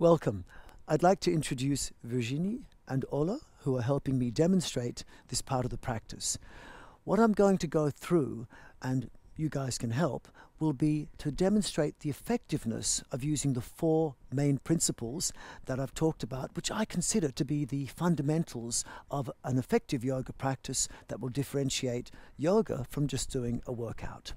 Welcome. I'd like to introduce Virginie and Ola, who are helping me demonstrate this part of the practice. What I'm going to go through, and you guys can help, will be to demonstrate the effectiveness of using the four main principles that I've talked about, which I consider to be the fundamentals of an effective yoga practice that will differentiate yoga from just doing a workout.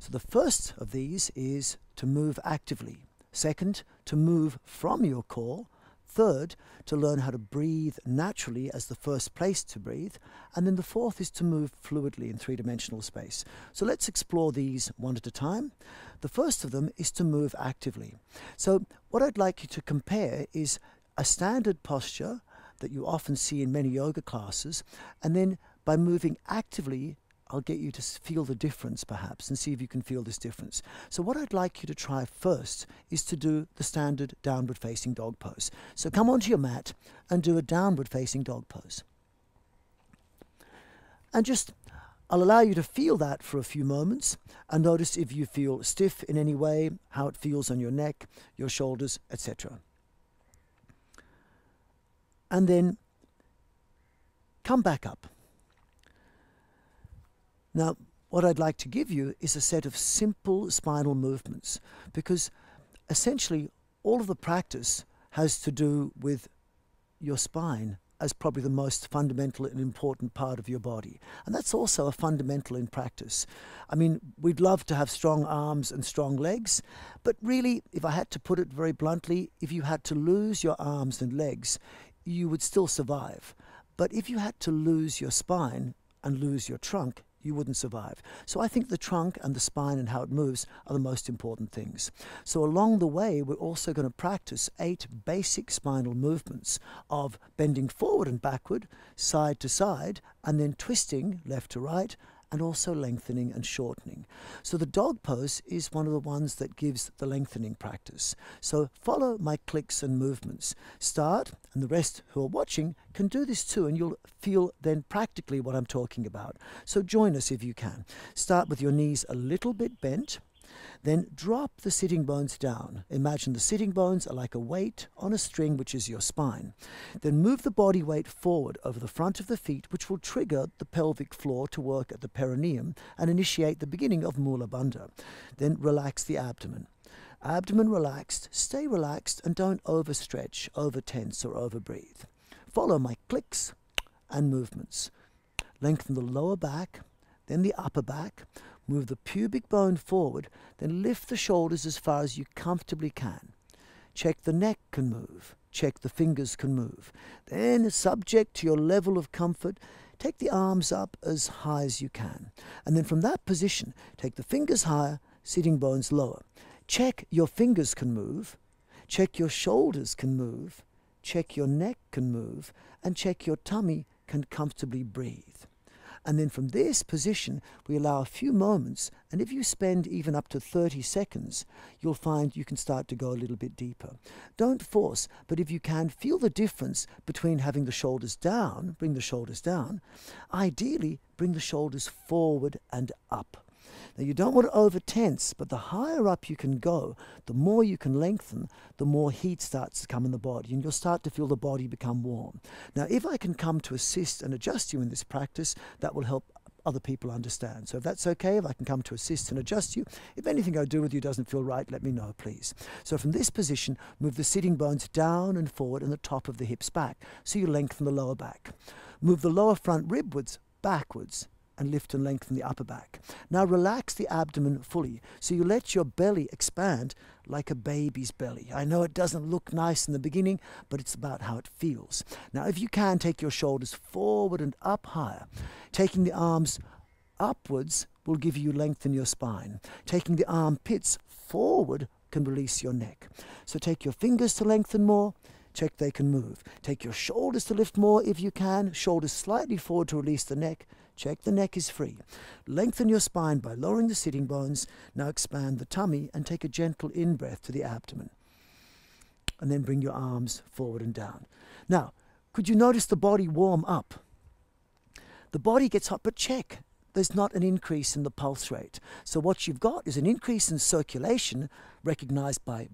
So the first of these is to move actively. Second, to move from your core. Third, to learn how to breathe naturally as the first place to breathe. And then the fourth is to move fluidly in three dimensional space. So let's explore these one at a time. The first of them is to move actively. So, what I'd like you to compare is a standard posture that you often see in many yoga classes, and then by moving actively I'll get you to feel the difference perhaps and see if you can feel this difference. So what I'd like you to try first is to do the standard downward facing dog pose. So come onto your mat and do a downward facing dog pose. And just I'll allow you to feel that for a few moments and notice if you feel stiff in any way, how it feels on your neck, your shoulders, etc. And then come back up. Now, what I'd like to give you is a set of simple spinal movements because essentially all of the practice has to do with your spine as probably the most fundamental and important part of your body. And that's also a fundamental in practice. I mean, we'd love to have strong arms and strong legs, but really, if I had to put it very bluntly, if you had to lose your arms and legs, you would still survive. But if you had to lose your spine and lose your trunk, you wouldn't survive. So I think the trunk and the spine and how it moves are the most important things. So along the way, we're also going to practice eight basic spinal movements of bending forward and backward, side to side, and then twisting left to right, and also lengthening and shortening. So the dog pose is one of the ones that gives the lengthening practice. So follow my clicks and movements. Start, and the rest who are watching can do this too, and you'll feel then practically what I'm talking about. So join us if you can. Start with your knees a little bit bent. Then drop the sitting bones down. Imagine the sitting bones are like a weight on a string, which is your spine. Then move the body weight forward over the front of the feet, which will trigger the pelvic floor to work at the perineum and initiate the beginning of Mula Bandha. Then relax the abdomen. Abdomen relaxed, stay relaxed, and don't overstretch, over tense, or over breathe. Follow my clicks and movements. Lengthen the lower back, then the upper back. Move the pubic bone forward, then lift the shoulders as far as you comfortably can. Check the neck can move. Check the fingers can move. Then, subject to your level of comfort, take the arms up as high as you can. And then from that position, take the fingers higher, sitting bones lower. Check your fingers can move. Check your shoulders can move. Check your neck can move. And check your tummy can comfortably breathe. And then from this position, we allow a few moments. And if you spend even up to 30 seconds, you'll find you can start to go a little bit deeper. Don't force, but if you can, feel the difference between having the shoulders down, bring the shoulders down. Ideally, bring the shoulders forward and up. Now, you don't want to over tense, but the higher up you can go, the more you can lengthen, the more heat starts to come in the body, and you'll start to feel the body become warm. Now, if I can come to assist and adjust you in this practice, that will help other people understand. So if that's okay, if I can come to assist and adjust you, if anything I do with you doesn't feel right, let me know, please. So from this position, move the sitting bones down and forward and the top of the hips back, so you lengthen the lower back. Move the lower front ribwards backwards and lift and lengthen the upper back. Now relax the abdomen fully. So you let your belly expand like a baby's belly. I know it doesn't look nice in the beginning, but it's about how it feels. Now, if you can, take your shoulders forward and up higher. Taking the arms upwards will give you length in your spine. Taking the armpits forward can release your neck. So take your fingers to lengthen more check they can move. Take your shoulders to lift more if you can, shoulders slightly forward to release the neck. Check the neck is free. Lengthen your spine by lowering the sitting bones. Now expand the tummy and take a gentle in breath to the abdomen. And then bring your arms forward and down. Now, could you notice the body warm up? The body gets hot, but check. There's not an increase in the pulse rate. So what you've got is an increase in circulation recognized by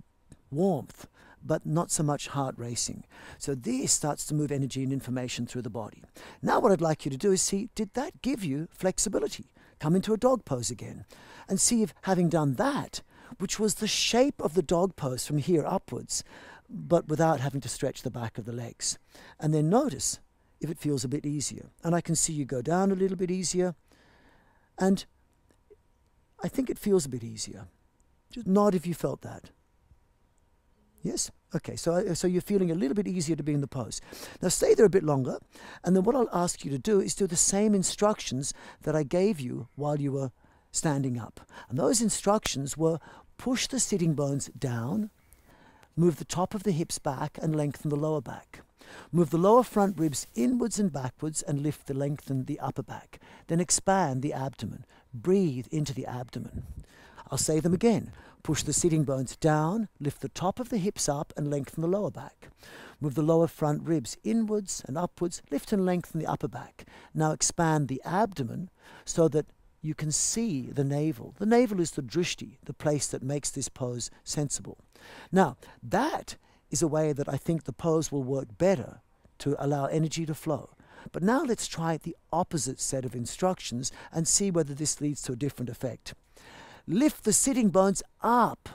warmth but not so much heart racing. So this starts to move energy and information through the body. Now what I'd like you to do is see, did that give you flexibility? Come into a dog pose again and see if having done that, which was the shape of the dog pose from here upwards, but without having to stretch the back of the legs. And then notice if it feels a bit easier. And I can see you go down a little bit easier. And I think it feels a bit easier. Just nod if you felt that. Yes? Okay, so, uh, so you're feeling a little bit easier to be in the pose. Now stay there a bit longer, and then what I'll ask you to do is do the same instructions that I gave you while you were standing up. And those instructions were push the sitting bones down, move the top of the hips back, and lengthen the lower back. Move the lower front ribs inwards and backwards and lift the lengthen the upper back. Then expand the abdomen. Breathe into the abdomen. I'll say them again. Push the sitting bones down, lift the top of the hips up and lengthen the lower back. Move the lower front ribs inwards and upwards, lift and lengthen the upper back. Now expand the abdomen so that you can see the navel. The navel is the drishti, the place that makes this pose sensible. Now, that is a way that I think the pose will work better to allow energy to flow. But now let's try the opposite set of instructions and see whether this leads to a different effect. Lift the sitting bones up.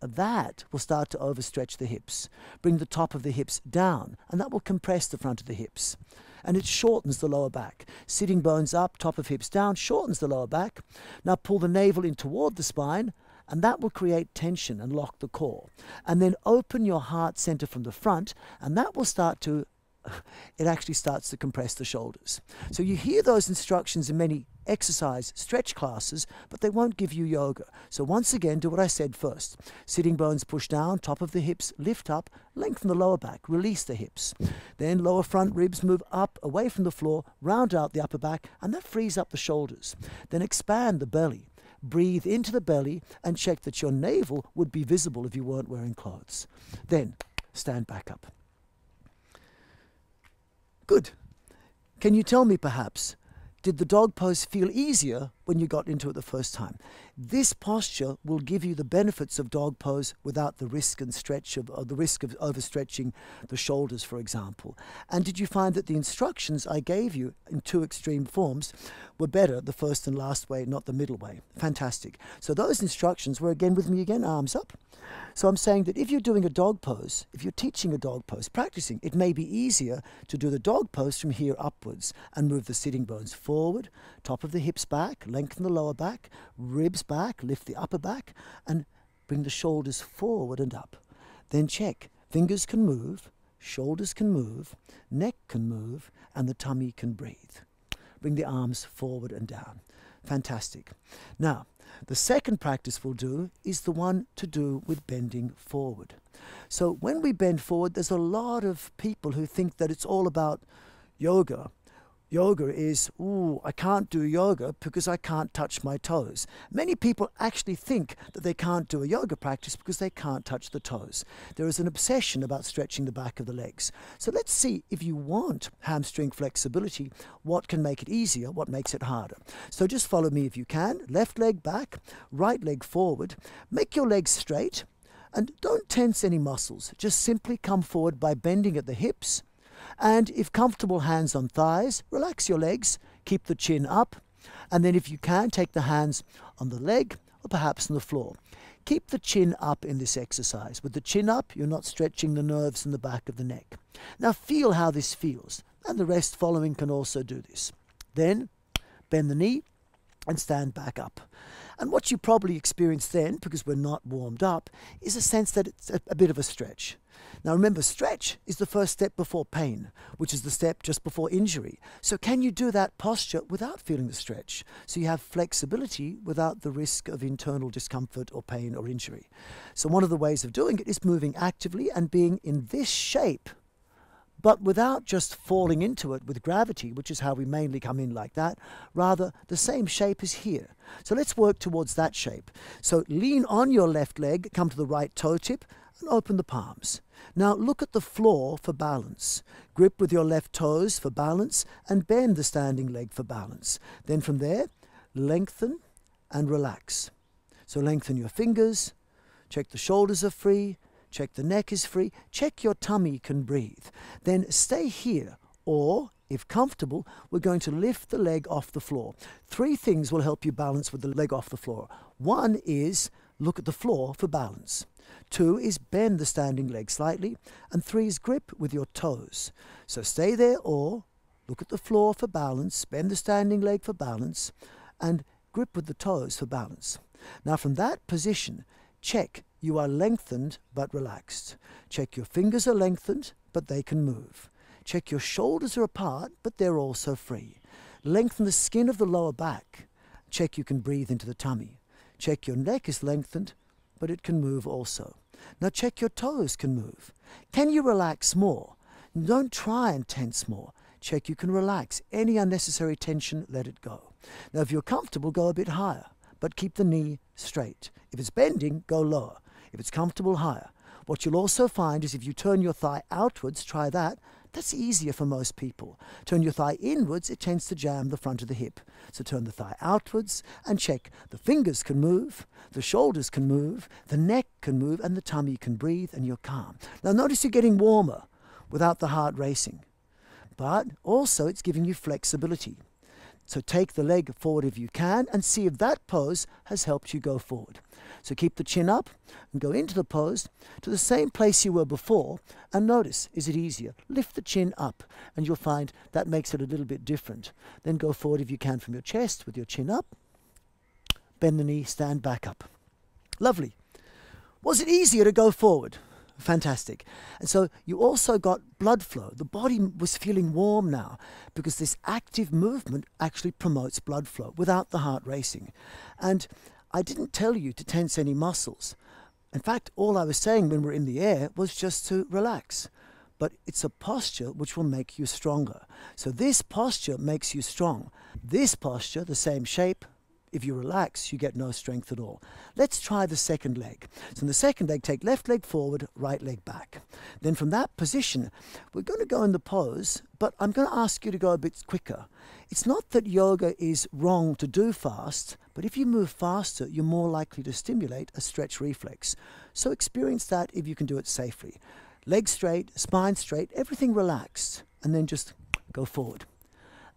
That will start to overstretch the hips. Bring the top of the hips down, and that will compress the front of the hips. And it shortens the lower back. Sitting bones up, top of hips down, shortens the lower back. Now pull the navel in toward the spine, and that will create tension and lock the core. And then open your heart center from the front, and that will start to it actually starts to compress the shoulders. So you hear those instructions in many exercise stretch classes, but they won't give you yoga. So once again, do what I said first. Sitting bones push down, top of the hips, lift up, lengthen the lower back, release the hips. Then lower front ribs move up, away from the floor, round out the upper back, and that frees up the shoulders. Then expand the belly. Breathe into the belly and check that your navel would be visible if you weren't wearing clothes. Then stand back up. Good. Can you tell me perhaps, did the dog pose feel easier when you got into it the first time? This posture will give you the benefits of dog pose without the risk and stretch of the risk of overstretching the shoulders, for example. And did you find that the instructions I gave you in two extreme forms were better the first and last way, not the middle way? Fantastic. So those instructions were again with me again, arms up. So I'm saying that if you're doing a dog pose, if you're teaching a dog pose, practicing, it may be easier to do the dog pose from here upwards and move the sitting bones forward, top of the hips back, lengthen the lower back, ribs back, lift the upper back, and bring the shoulders forward and up. Then check. Fingers can move, shoulders can move, neck can move, and the tummy can breathe. Bring the arms forward and down. Fantastic. Now, the second practice we'll do is the one to do with bending forward. So when we bend forward, there's a lot of people who think that it's all about yoga yoga is, ooh, I can't do yoga because I can't touch my toes. Many people actually think that they can't do a yoga practice because they can't touch the toes. There is an obsession about stretching the back of the legs. So let's see if you want hamstring flexibility, what can make it easier, what makes it harder. So just follow me if you can. Left leg back, right leg forward. Make your legs straight and don't tense any muscles. Just simply come forward by bending at the hips and if comfortable, hands on thighs, relax your legs, keep the chin up. And then, if you can, take the hands on the leg or perhaps on the floor. Keep the chin up in this exercise. With the chin up, you're not stretching the nerves in the back of the neck. Now, feel how this feels. And the rest following can also do this. Then, bend the knee and stand back up. And what you probably experience then, because we're not warmed up, is a sense that it's a, a bit of a stretch. Now remember, stretch is the first step before pain, which is the step just before injury. So can you do that posture without feeling the stretch? So you have flexibility without the risk of internal discomfort or pain or injury. So one of the ways of doing it is moving actively and being in this shape but without just falling into it with gravity, which is how we mainly come in like that. Rather, the same shape is here. So let's work towards that shape. So lean on your left leg, come to the right toe tip, and open the palms. Now look at the floor for balance. Grip with your left toes for balance and bend the standing leg for balance. Then from there, lengthen and relax. So lengthen your fingers, check the shoulders are free, Check the neck is free. Check your tummy can breathe. Then stay here or if comfortable, we're going to lift the leg off the floor. Three things will help you balance with the leg off the floor. One is look at the floor for balance. Two is bend the standing leg slightly. And three is grip with your toes. So stay there or look at the floor for balance, bend the standing leg for balance, and grip with the toes for balance. Now, from that position, check you are lengthened but relaxed. Check your fingers are lengthened, but they can move. Check your shoulders are apart, but they're also free. Lengthen the skin of the lower back. Check you can breathe into the tummy. Check your neck is lengthened, but it can move also. Now check your toes can move. Can you relax more? Don't try and tense more. Check you can relax. Any unnecessary tension, let it go. Now, if you're comfortable, go a bit higher, but keep the knee straight. If it's bending, go lower. If it's comfortable, higher. What you'll also find is if you turn your thigh outwards, try that, that's easier for most people. Turn your thigh inwards, it tends to jam the front of the hip. So turn the thigh outwards and check. The fingers can move, the shoulders can move, the neck can move, and the tummy can breathe, and you're calm. Now notice you're getting warmer without the heart racing. But also it's giving you flexibility. So take the leg forward if you can and see if that pose has helped you go forward. So keep the chin up and go into the pose to the same place you were before and notice, is it easier? Lift the chin up and you'll find that makes it a little bit different. Then go forward if you can from your chest with your chin up. Bend the knee, stand back up. Lovely. Was it easier to go forward? Fantastic. And so you also got blood flow. The body was feeling warm now because this active movement actually promotes blood flow without the heart racing. And I didn't tell you to tense any muscles. In fact, all I was saying when we're in the air was just to relax. But it's a posture which will make you stronger. So this posture makes you strong. This posture, the same shape, if you relax, you get no strength at all. Let's try the second leg. So in the second leg, take left leg forward, right leg back. Then from that position, we're going to go in the pose, but I'm going to ask you to go a bit quicker. It's not that yoga is wrong to do fast, but if you move faster, you're more likely to stimulate a stretch reflex. So experience that if you can do it safely. Legs straight, spine straight, everything relaxed, and then just go forward.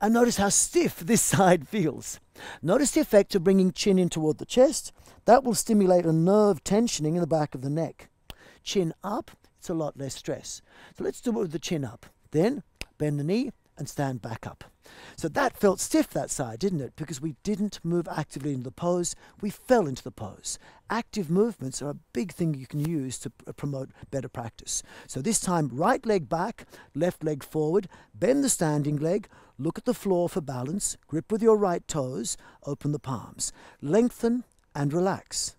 And notice how stiff this side feels. Notice the effect of bringing chin in toward the chest. That will stimulate a nerve tensioning in the back of the neck. Chin up, it's a lot less stress. So let's do it with the chin up. Then bend the knee and stand back up. So that felt stiff that side, didn't it? Because we didn't move actively into the pose, we fell into the pose. Active movements are a big thing you can use to promote better practice. So this time, right leg back, left leg forward, bend the standing leg, look at the floor for balance, grip with your right toes, open the palms, lengthen and relax.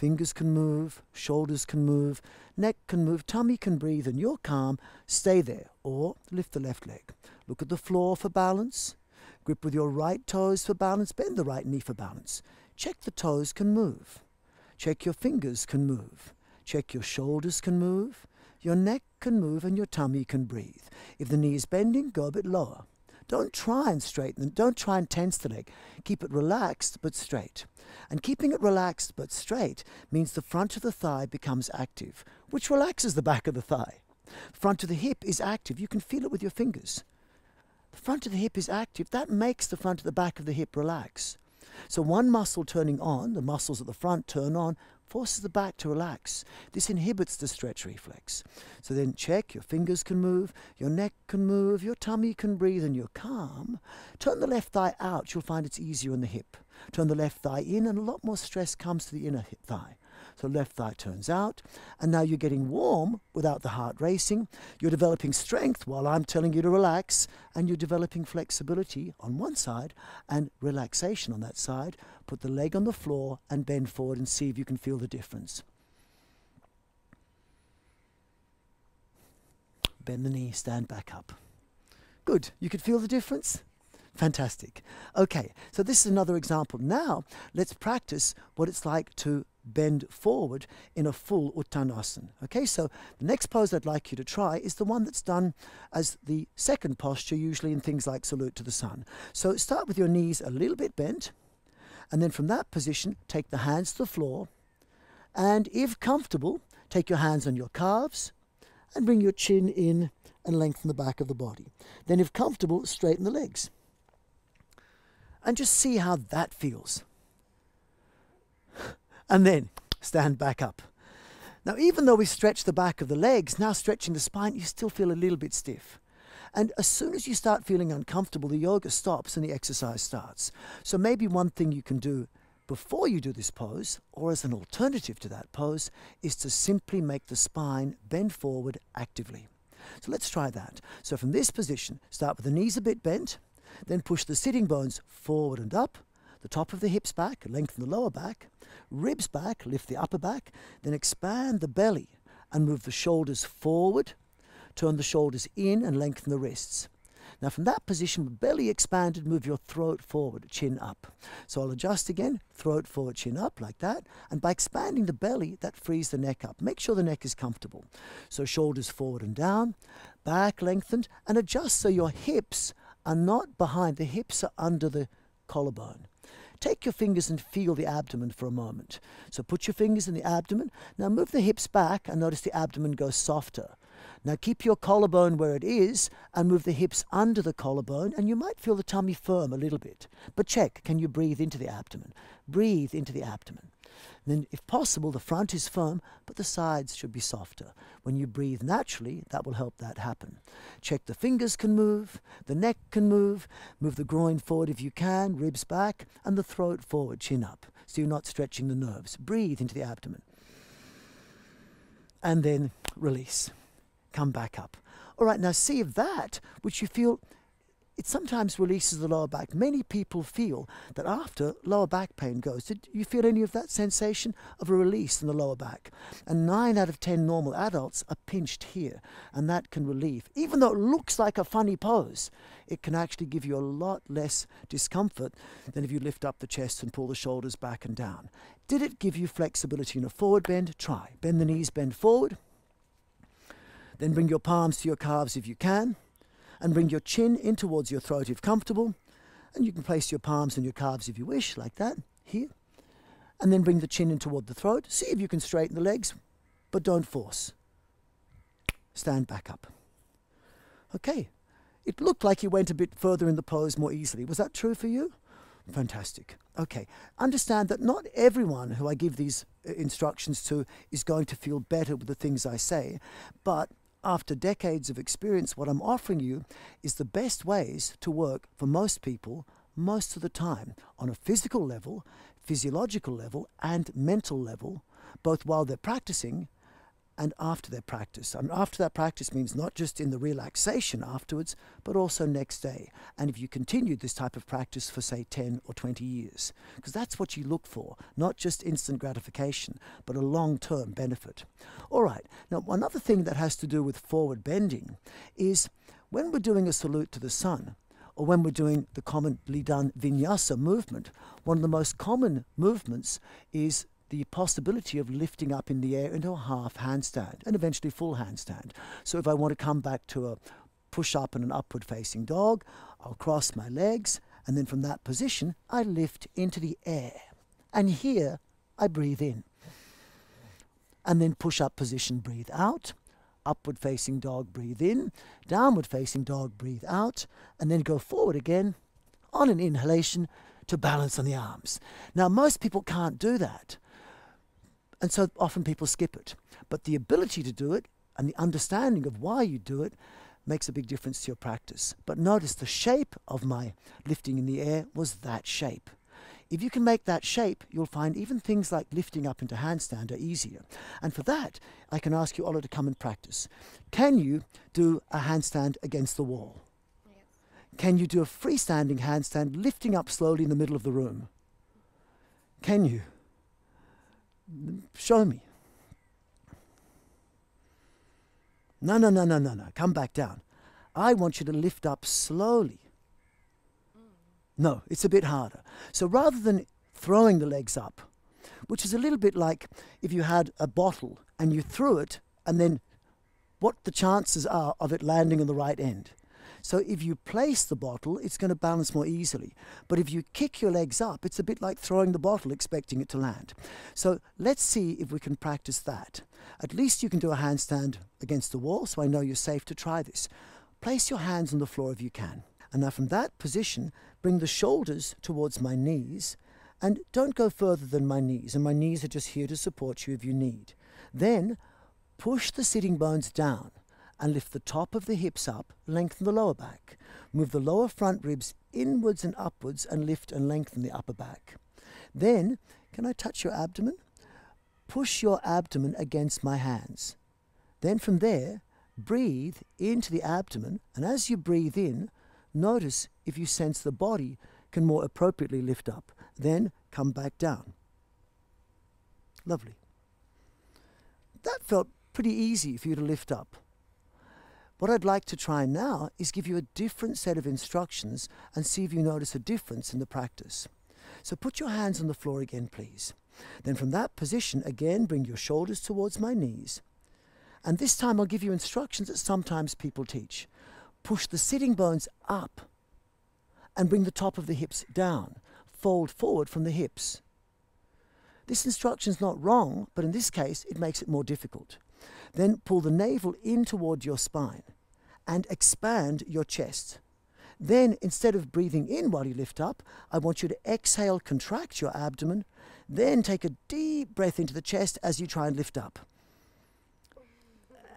Fingers can move, shoulders can move, neck can move, tummy can breathe, and you're calm. Stay there or lift the left leg. Look at the floor for balance. Grip with your right toes for balance. Bend the right knee for balance. Check the toes can move. Check your fingers can move. Check your shoulders can move. Your neck can move and your tummy can breathe. If the knee is bending, go a bit lower. Don't try and straighten it. Don't try and tense the leg. Keep it relaxed but straight. And keeping it relaxed but straight means the front of the thigh becomes active, which relaxes the back of the thigh. Front of the hip is active. You can feel it with your fingers. The front of the hip is active. That makes the front of the back of the hip relax. So one muscle turning on, the muscles at the front turn on, forces the back to relax. This inhibits the stretch reflex. So then check, your fingers can move, your neck can move, your tummy can breathe, and you're calm. Turn the left thigh out, you'll find it's easier on the hip. Turn the left thigh in, and a lot more stress comes to the inner hip thigh. So left thigh turns out, and now you're getting warm without the heart racing. You're developing strength while I'm telling you to relax, and you're developing flexibility on one side and relaxation on that side. Put the leg on the floor and bend forward and see if you can feel the difference. Bend the knee, stand back up. Good. You could feel the difference? Fantastic. Okay, so this is another example. Now, let's practice what it's like to bend forward in a full Uttanasana. Okay, so the next pose I'd like you to try is the one that's done as the second posture, usually in things like salute to the sun. So start with your knees a little bit bent, and then from that position, take the hands to the floor, and if comfortable, Take your hands on your calves and bring your chin in and lengthen the back of the body. Then, if comfortable, straighten the legs. And just see how that feels. And then stand back up. Now, even though we stretch the back of the legs, now stretching the spine, you still feel a little bit stiff. And as soon as you start feeling uncomfortable, the yoga stops and the exercise starts. So maybe one thing you can do before you do this pose, or as an alternative to that pose, is to simply make the spine bend forward actively. So let's try that. So from this position, start with the knees a bit bent, then push the sitting bones forward and up, the top of the hips back, lengthen the lower back, ribs back, lift the upper back, then expand the belly and move the shoulders forward, turn the shoulders in and lengthen the wrists. Now from that position, belly expanded, move your throat forward, chin up. So I'll adjust again, throat forward, chin up, like that. And by expanding the belly, that frees the neck up. Make sure the neck is comfortable. So shoulders forward and down, back lengthened, and adjust so your hips are not behind. The hips are under the collarbone. Take your fingers and feel the abdomen for a moment. So put your fingers in the abdomen. Now move the hips back and notice the abdomen goes softer. Now keep your collarbone where it is and move the hips under the collarbone and you might feel the tummy firm a little bit. But check, can you breathe into the abdomen? Breathe into the abdomen. Then if possible, the front is firm, but the sides should be softer. When you breathe naturally, that will help that happen. Check the fingers can move, the neck can move, move the groin forward if you can, ribs back, and the throat forward, chin up, so you're not stretching the nerves. Breathe into the abdomen. And then release come back up. All right, now see if that, which you feel, it sometimes releases the lower back. Many people feel that after lower back pain goes, did you feel any of that sensation of a release in the lower back? And nine out of ten normal adults are pinched here, and that can relieve. Even though it looks like a funny pose, it can actually give you a lot less discomfort than if you lift up the chest and pull the shoulders back and down. Did it give you flexibility in a forward bend? Try. Bend the knees, bend forward. Then bring your palms to your calves if you can, and bring your chin in towards your throat if comfortable. And you can place your palms on your calves if you wish, like that, here. And then bring the chin in toward the throat. See if you can straighten the legs, but don't force. Stand back up. Okay. It looked like you went a bit further in the pose more easily. Was that true for you? Fantastic. Okay. Understand that not everyone who I give these uh, instructions to is going to feel better with the things I say, but after decades of experience, what I'm offering you is the best ways to work for most people most of the time on a physical level, physiological level, and mental level, both while they're practicing and after their practice. And after that practice means not just in the relaxation afterwards, but also next day. And if you continue this type of practice for, say, 10 or 20 years, because that's what you look for, not just instant gratification, but a long term benefit. All right, now another thing that has to do with forward bending is when we're doing a salute to the sun, or when we're doing the commonly done vinyasa movement, one of the most common movements is the possibility of lifting up in the air into a half handstand and eventually full handstand. So if I want to come back to a push up and an upward facing dog, I'll cross my legs and then from that position I lift into the air. And here I breathe in. And then push up position, breathe out. Upward facing dog, breathe in. Downward facing dog, breathe out. And then go forward again on an inhalation to balance on the arms. Now, most people can't do that. And so often people skip it. But the ability to do it and the understanding of why you do it makes a big difference to your practice. But notice the shape of my lifting in the air was that shape. If you can make that shape, you'll find even things like lifting up into handstand are easier. And for that, I can ask you, Ola, to come and practice. Can you do a handstand against the wall? Yes. Can you do a freestanding handstand lifting up slowly in the middle of the room? Can you? Show me. No, no, no, no, no, no. Come back down. I want you to lift up slowly. Mm. No, it's a bit harder. So rather than throwing the legs up, which is a little bit like if you had a bottle and you threw it, and then what the chances are of it landing on the right end. So if you place the bottle, it's going to balance more easily. But if you kick your legs up, it's a bit like throwing the bottle expecting it to land. So let's see if we can practice that. At least you can do a handstand against the wall, so I know you're safe to try this. Place your hands on the floor if you can. And now from that position, bring the shoulders towards my knees and don't go further than my knees. And my knees are just here to support you if you need. Then push the sitting bones down and lift the top of the hips up, lengthen the lower back. Move the lower front ribs inwards and upwards and lift and lengthen the upper back. Then, can I touch your abdomen? Push your abdomen against my hands. Then from there, breathe into the abdomen, and as you breathe in, notice if you sense the body can more appropriately lift up. Then come back down. Lovely. That felt pretty easy for you to lift up. What I'd like to try now is give you a different set of instructions and see if you notice a difference in the practice. So put your hands on the floor again, please. Then from that position, again, bring your shoulders towards my knees. And this time I'll give you instructions that sometimes people teach. Push the sitting bones up and bring the top of the hips down. Fold forward from the hips. This instruction is not wrong, but in this case, it makes it more difficult. Then pull the navel in toward your spine and expand your chest. Then, instead of breathing in while you lift up, I want you to exhale, contract your abdomen, then take a deep breath into the chest as you try and lift up.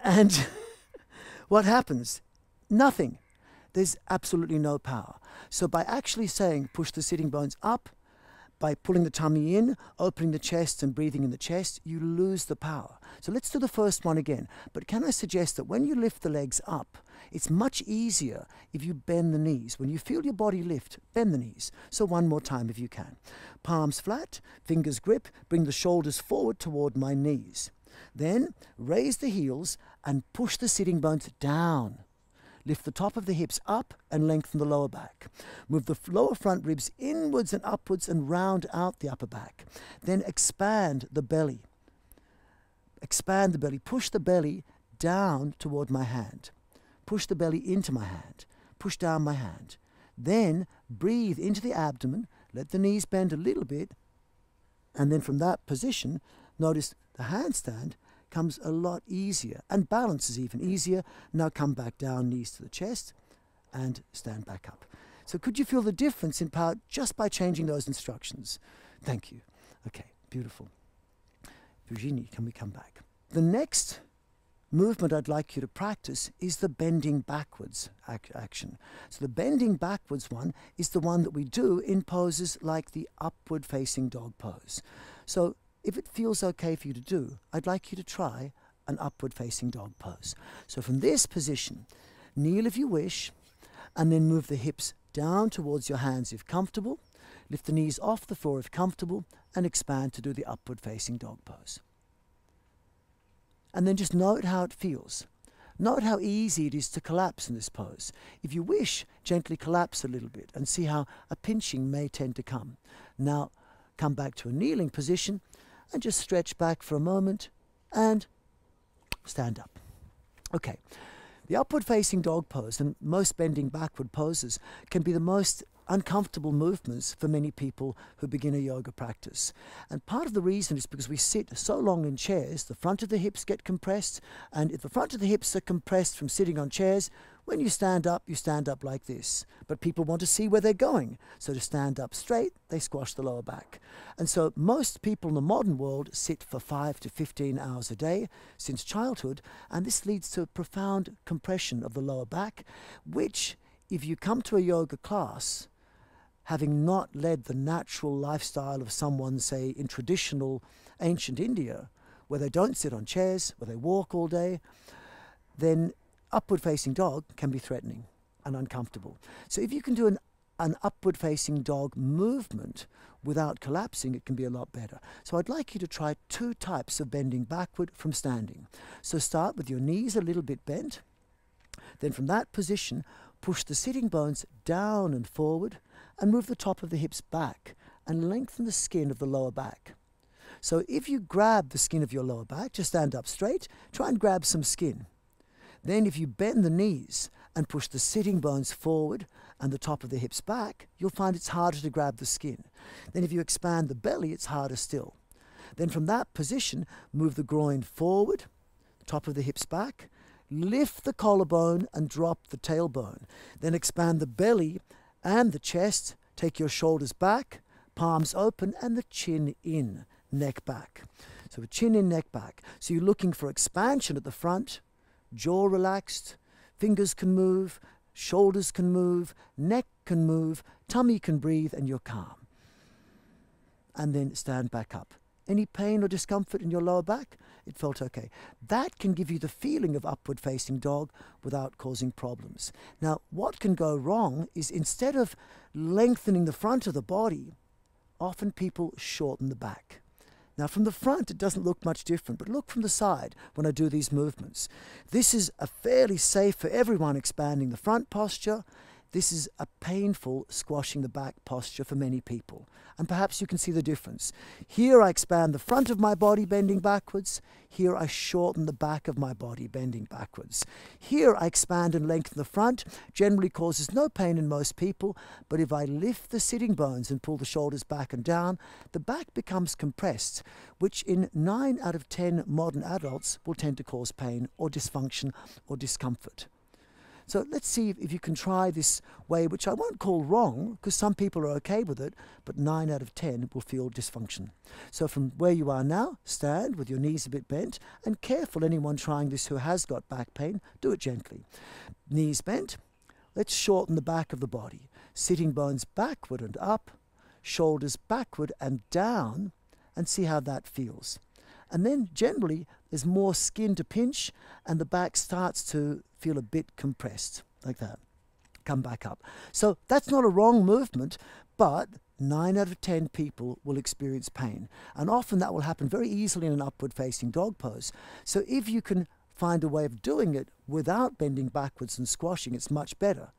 And what happens? Nothing. There's absolutely no power. So, by actually saying push the sitting bones up, by pulling the tummy in, opening the chest, and breathing in the chest, you lose the power. So let's do the first one again. But can I suggest that when you lift the legs up, it's much easier if you bend the knees. When you feel your body lift, bend the knees. So one more time if you can. Palms flat, fingers grip, bring the shoulders forward toward my knees. Then raise the heels and push the sitting bones down. Lift the top of the hips up and lengthen the lower back. Move the lower front ribs inwards and upwards and round out the upper back. Then expand the belly. Expand the belly. Push the belly down toward my hand. Push the belly into my hand. Push down my hand. Then breathe into the abdomen. Let the knees bend a little bit. And then from that position, notice the handstand comes a lot easier and balance is even easier. Now come back down, knees to the chest, and stand back up. So could you feel the difference in power just by changing those instructions? Thank you. Okay, beautiful. Virginie, can we come back? The next movement I'd like you to practice is the bending backwards ac action. So the bending backwards one is the one that we do in poses like the upward facing dog pose. So if it feels okay for you to do, I'd like you to try an upward facing dog pose. So from this position, kneel if you wish, and then move the hips down towards your hands if comfortable, lift the knees off the floor if comfortable, and expand to do the upward facing dog pose. And then just note how it feels. Note how easy it is to collapse in this pose. If you wish, gently collapse a little bit and see how a pinching may tend to come. Now, come back to a kneeling position and just stretch back for a moment and stand up. Okay, the upward facing dog pose and most bending backward poses can be the most uncomfortable movements for many people who begin a yoga practice. And part of the reason is because we sit so long in chairs, the front of the hips get compressed, and if the front of the hips are compressed from sitting on chairs, when you stand up, you stand up like this. But people want to see where they're going. So to stand up straight, they squash the lower back. And so most people in the modern world sit for 5 to 15 hours a day since childhood, and this leads to a profound compression of the lower back, which, if you come to a yoga class, having not led the natural lifestyle of someone, say, in traditional ancient India, where they don't sit on chairs, where they walk all day, then upward facing dog can be threatening and uncomfortable. So if you can do an, an upward facing dog movement without collapsing, it can be a lot better. So I'd like you to try two types of bending backward from standing. So start with your knees a little bit bent. Then from that position, push the sitting bones down and forward and move the top of the hips back and lengthen the skin of the lower back. So if you grab the skin of your lower back, just stand up straight, try and grab some skin. Then if you bend the knees and push the sitting bones forward and the top of the hips back, you'll find it's harder to grab the skin. Then if you expand the belly, it's harder still. Then from that position, move the groin forward, top of the hips back, lift the collarbone and drop the tailbone. Then expand the belly and the chest, take your shoulders back, palms open and the chin in, neck back. So chin in, neck back. So you're looking for expansion at the front, jaw relaxed, fingers can move, shoulders can move, neck can move, tummy can breathe, and you're calm. And then stand back up. Any pain or discomfort in your lower back? It felt okay. That can give you the feeling of upward facing dog without causing problems. Now, what can go wrong is instead of lengthening the front of the body, often people shorten the back. Now, from the front, it doesn't look much different, but look from the side when I do these movements. This is a fairly safe for everyone expanding the front posture this is a painful squashing the back posture for many people. And perhaps you can see the difference. Here I expand the front of my body bending backwards. Here I shorten the back of my body bending backwards. Here I expand and lengthen the front. Generally causes no pain in most people. But if I lift the sitting bones and pull the shoulders back and down, the back becomes compressed, which in 9 out of 10 modern adults will tend to cause pain or dysfunction or discomfort. So let's see if, you can try this way, which I won't call wrong, because some people are okay with it, but 9 out of 10 will feel dysfunction. So from where you are now, stand with your knees a bit bent, and careful anyone trying this who has got back pain, do it gently. Knees bent. Let's shorten the back of the body. Sitting bones backward and up, shoulders backward and down, and see how that feels. And then generally, there's more skin to pinch, and the back starts to feel a bit compressed, like that. Come back up. So that's not a wrong movement, but 9 out of 10 people will experience pain. And often that will happen very easily in an upward facing dog pose. So if you can find a way of doing it without bending backwards and squashing, it's much better.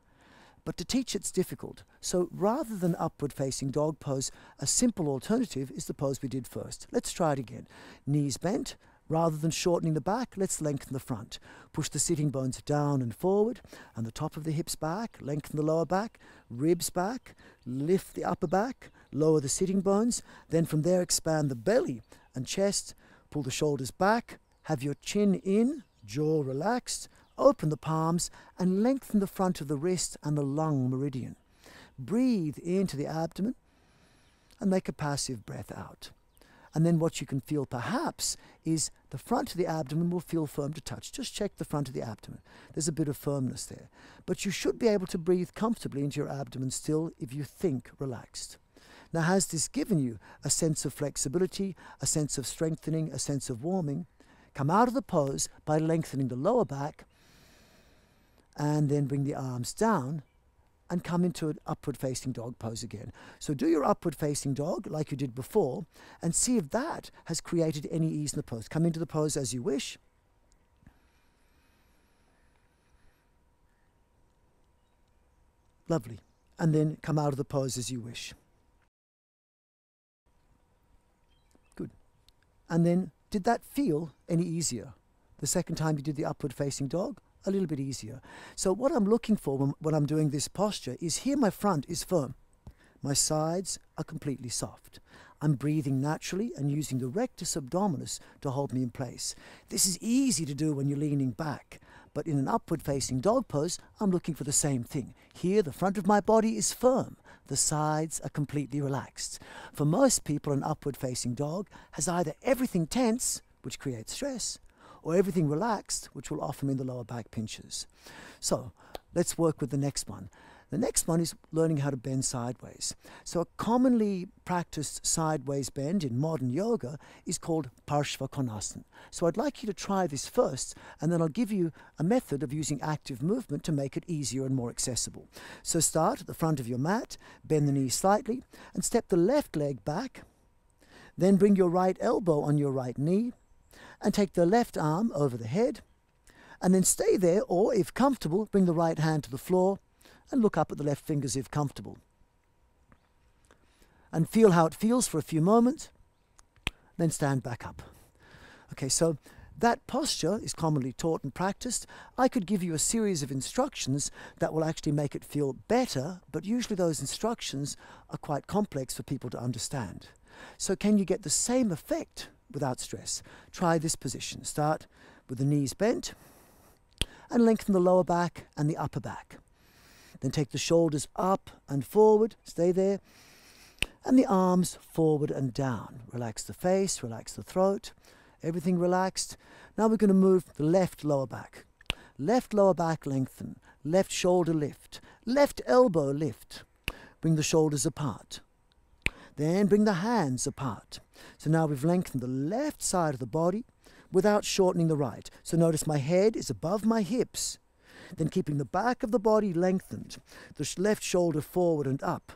But to teach it's difficult. So rather than upward facing dog pose, a simple alternative is the pose we did first. Let's try it again. Knees bent, Rather than shortening the back, let's lengthen the front. Push the sitting bones down and forward, and the top of the hips back. Lengthen the lower back, ribs back, lift the upper back, lower the sitting bones. Then from there, expand the belly and chest. Pull the shoulders back, have your chin in, jaw relaxed. Open the palms and lengthen the front of the wrist and the lung meridian. Breathe into the abdomen and make a passive breath out. And then what you can feel perhaps is the front of the abdomen will feel firm to touch. Just check the front of the abdomen. There's a bit of firmness there. But you should be able to breathe comfortably into your abdomen still if you think relaxed. Now, has this given you a sense of flexibility, a sense of strengthening, a sense of warming? Come out of the pose by lengthening the lower back and then bring the arms down and come into an upward facing dog pose again. So do your upward facing dog like you did before and see if that has created any ease in the pose. Come into the pose as you wish. Lovely. And then come out of the pose as you wish. Good. And then did that feel any easier the second time you did the upward facing dog? A little bit easier. So what I'm looking for when, when I'm doing this posture is here my front is firm. My sides are completely soft. I'm breathing naturally and using the rectus abdominis to hold me in place. This is easy to do when you're leaning back, but in an upward facing dog pose, I'm looking for the same thing. Here, the front of my body is firm. The sides are completely relaxed. For most people, an upward facing dog has either everything tense, which creates stress, or everything relaxed, which will often mean the lower back pinches. So let's work with the next one. The next one is learning how to bend sideways. So a commonly practiced sideways bend in modern yoga is called Parshva Konasana. So I'd like you to try this first, and then I'll give you a method of using active movement to make it easier and more accessible. So start at the front of your mat, bend the knees slightly, and step the left leg back. Then bring your right elbow on your right knee, and take the left arm over the head and then stay there or if comfortable bring the right hand to the floor and look up at the left fingers if comfortable and feel how it feels for a few moments then stand back up okay so That posture is commonly taught and practiced. I could give you a series of instructions that will actually make it feel better, but usually those instructions are quite complex for people to understand. So, can you get the same effect without stress? Try this position. Start with the knees bent and lengthen the lower back and the upper back. Then take the shoulders up and forward, stay there, and the arms forward and down. Relax the face, relax the throat, everything relaxed. Now we're going to move the left lower back. Left lower back lengthen, left shoulder lift, left elbow lift. Bring the shoulders apart. Then bring the hands apart. So now we've lengthened the left side of the body without shortening the right. So notice my head is above my hips. Then keeping the back of the body lengthened, the left shoulder forward and up,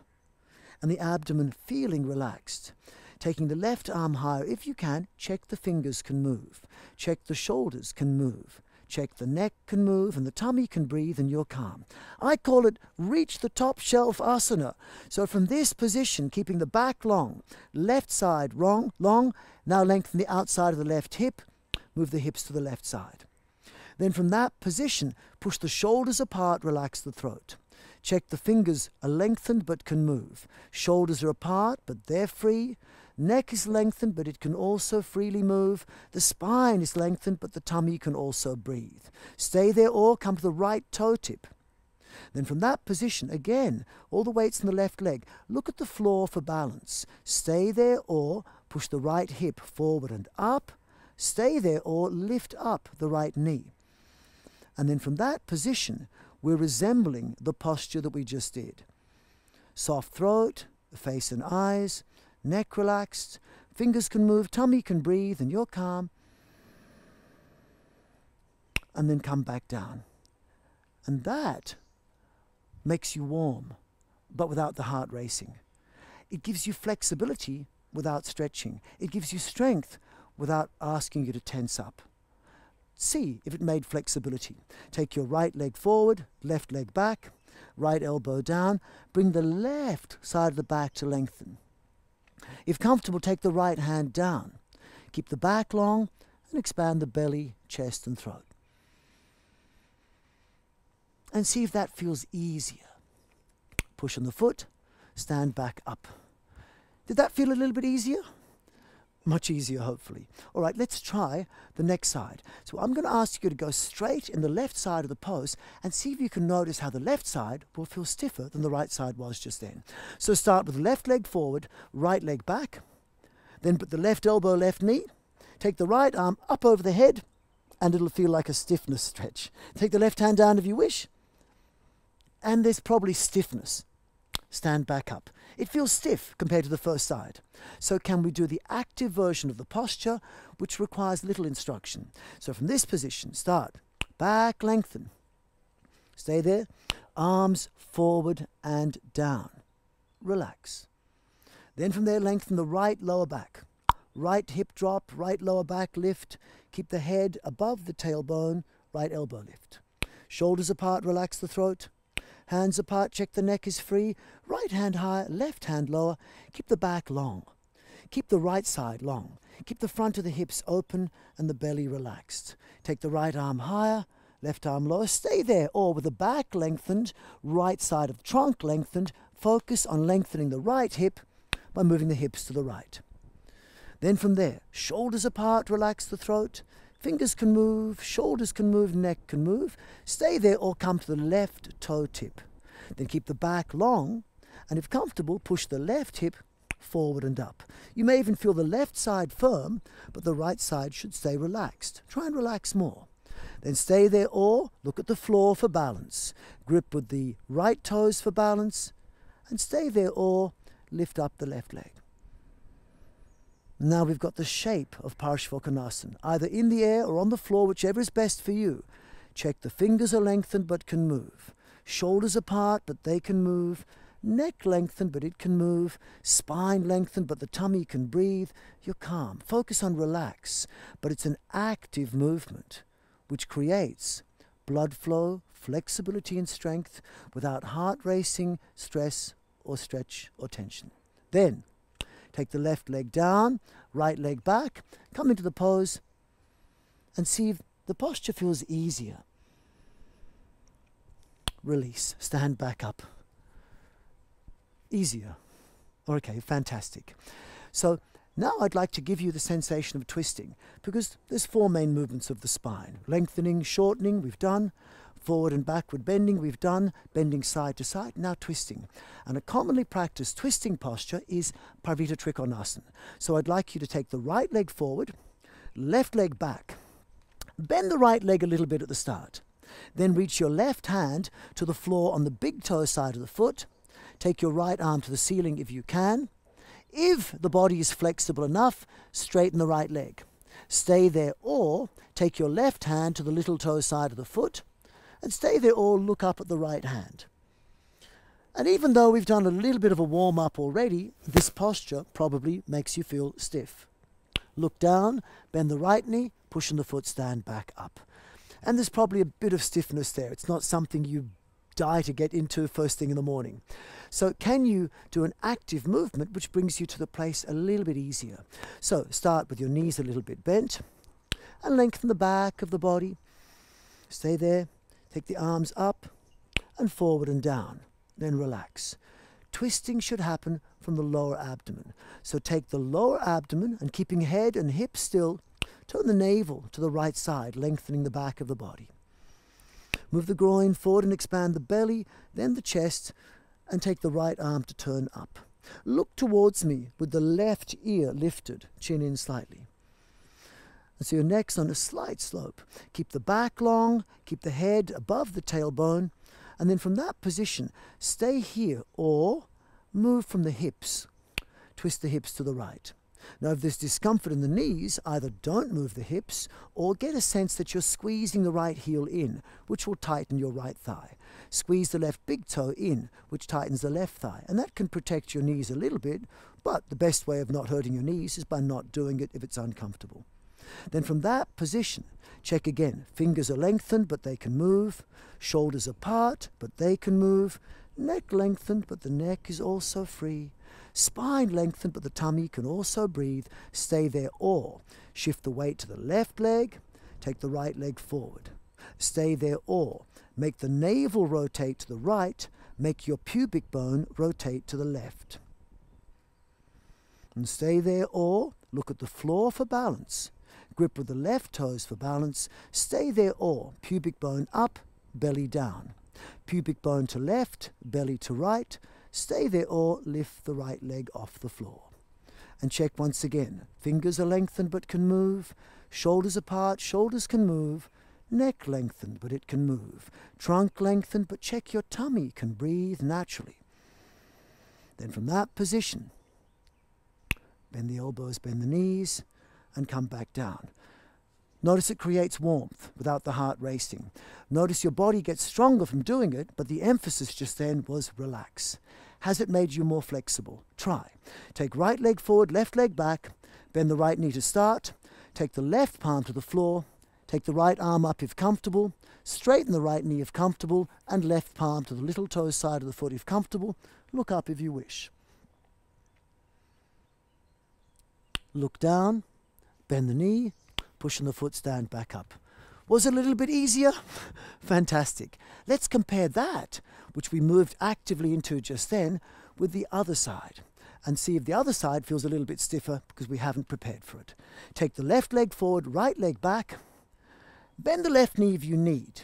and the abdomen feeling relaxed. Taking the left arm higher, if you can, check the fingers can move. Check the shoulders can move. Check the neck can move and the tummy can breathe and you're calm. I call it reach the top shelf asana. So from this position, keeping the back long, left side wrong, long, now lengthen the outside of the left hip, move the hips to the left side. Then from that position, push the shoulders apart, relax the throat. Check the fingers are lengthened but can move. Shoulders are apart but they're free. Neck is lengthened, but it can also freely move. The spine is lengthened, but the tummy can also breathe. Stay there or come to the right toe tip. Then from that position, again, all the weights in the left leg, look at the floor for balance. Stay there or push the right hip forward and up. Stay there or lift up the right knee. And then from that position, we're resembling the posture that we just did. Soft throat, face and eyes, neck relaxed, fingers can move, tummy can breathe, and you're calm. And then come back down. And that makes you warm, but without the heart racing. It gives you flexibility without stretching. It gives you strength without asking you to tense up. See if it made flexibility. Take your right leg forward, left leg back, right elbow down. Bring the left side of the back to lengthen. If comfortable, take the right hand down. Keep the back long and expand the belly, chest, and throat. And see if that feels easier. Push on the foot, stand back up. Did that feel a little bit easier? Much easier, hopefully. All right, let's try the next side. So I'm going to ask you to go straight in the left side of the pose and see if you can notice how the left side will feel stiffer than the right side was just then. So start with left leg forward, right leg back, then put the left elbow, left knee, take the right arm up over the head, and it'll feel like a stiffness stretch. Take the left hand down if you wish, and there's probably stiffness. Stand back up. It feels stiff compared to the first side. So can we do the active version of the posture, which requires little instruction? So from this position, start. Back, lengthen. Stay there. Arms forward and down. Relax. Then from there, lengthen the right lower back. Right hip drop, right lower back lift. Keep the head above the tailbone, right elbow lift. Shoulders apart, relax the throat. Hands apart, check the neck is free. Right hand higher, left hand lower. Keep the back long. Keep the right side long. Keep the front of the hips open and the belly relaxed. Take the right arm higher, left arm lower. Stay there, or with the back lengthened, right side of the trunk lengthened. Focus on lengthening the right hip by moving the hips to the right. Then from there, shoulders apart, relax the throat. Fingers can move, shoulders can move, neck can move. Stay there or come to the left toe tip. Then keep the back long, and if comfortable, push the left hip forward and up. You may even feel the left side firm, but the right side should stay relaxed. Try and relax more. Then stay there or look at the floor for balance. Grip with the right toes for balance, and stay there or lift up the left leg. Now we've got the shape of Parshvottanasana, either in the air or on the floor, whichever is best for you. Check the fingers are lengthened but can move. Shoulders apart but they can move. Neck lengthened but it can move. Spine lengthened but the tummy can breathe. You're calm. Focus on relax. But it's an active movement which creates blood flow, flexibility, and strength without heart racing, stress, or stretch or tension. Then Take the left leg down, right leg back, come into the pose, and see if the posture feels easier. Release, stand back up. Easier. Okay, fantastic. So now I'd like to give you the sensation of twisting because there's four main movements of the spine. Lengthening, shortening, we've done. Forward and backward bending, we've done. Bending side to side, now twisting. And a commonly practiced twisting posture is Parivrtta Trikonasana. So I'd like you to take the right leg forward, left leg back. Bend the right leg a little bit at the start. Then reach your left hand to the floor on the big toe side of the foot. Take your right arm to the ceiling if you can. If the body is flexible enough, straighten the right leg. Stay there or take your left hand to the little toe side of the foot and stay there or look up at the right hand. And even though we've done a little bit of a warm up already, this posture probably makes you feel stiff. Look down, bend the right knee, pushing the foot stand back up. And there's probably a bit of stiffness there. It's not something you die to get into first thing in the morning. So can you do an active movement which brings you to the place a little bit easier? So start with your knees a little bit bent and lengthen the back of the body. Stay there. Take the arms up and forward and down. Then relax. Twisting should happen from the lower abdomen. So take the lower abdomen and keeping head and hips still, turn the navel to the right side, lengthening the back of the body. Move the groin forward and expand the belly, then the chest, and take the right arm to turn up. Look towards me with the left ear lifted, chin in slightly. And so your neck's on a slight slope. Keep the back long, keep the head above the tailbone, and then from that position, stay here or move from the hips. Twist the hips to the right. Now, if there's discomfort in the knees, either don't move the hips or get a sense that you're squeezing the right heel in, which will tighten your right thigh. Squeeze the left big toe in, which tightens the left thigh, and that can protect your knees a little bit, but the best way of not hurting your knees is by not doing it if it's uncomfortable. Then from that position, check again. Fingers are lengthened, but they can move. Shoulders apart, but they can move. Neck lengthened, but the neck is also free. Spine lengthened, but the tummy can also breathe. Stay there or shift the weight to the left leg, take the right leg forward. Stay there or make the navel rotate to the right, make your pubic bone rotate to the left. And stay there or look at the floor for balance. Grip with the left toes for balance. Stay there or pubic bone up, belly down. Pubic bone to left, belly to right. Stay there or lift the right leg off the floor. And check once again. Fingers are lengthened but can move. Shoulders apart, shoulders can move. Neck lengthened but it can move. Trunk lengthened but check your tummy can breathe naturally. Then from that position, bend the elbows, bend the knees, and come back down. Notice it creates warmth without the heart racing. Notice your body gets stronger from doing it, but the emphasis just then was relax. Has it made you more flexible? Try. Take right leg forward, left leg back, bend the right knee to start, take the left palm to the floor, take the right arm up if comfortable, straighten the right knee if comfortable, and left palm to the little toe side of the foot if comfortable. Look up if you wish. Look down, bend the knee, pushing the foot stand back up. Was it a little bit easier? Fantastic. Let's compare that, which we moved actively into just then, with the other side and see if the other side feels a little bit stiffer because we haven't prepared for it. Take the left leg forward, right leg back. Bend the left knee if you need.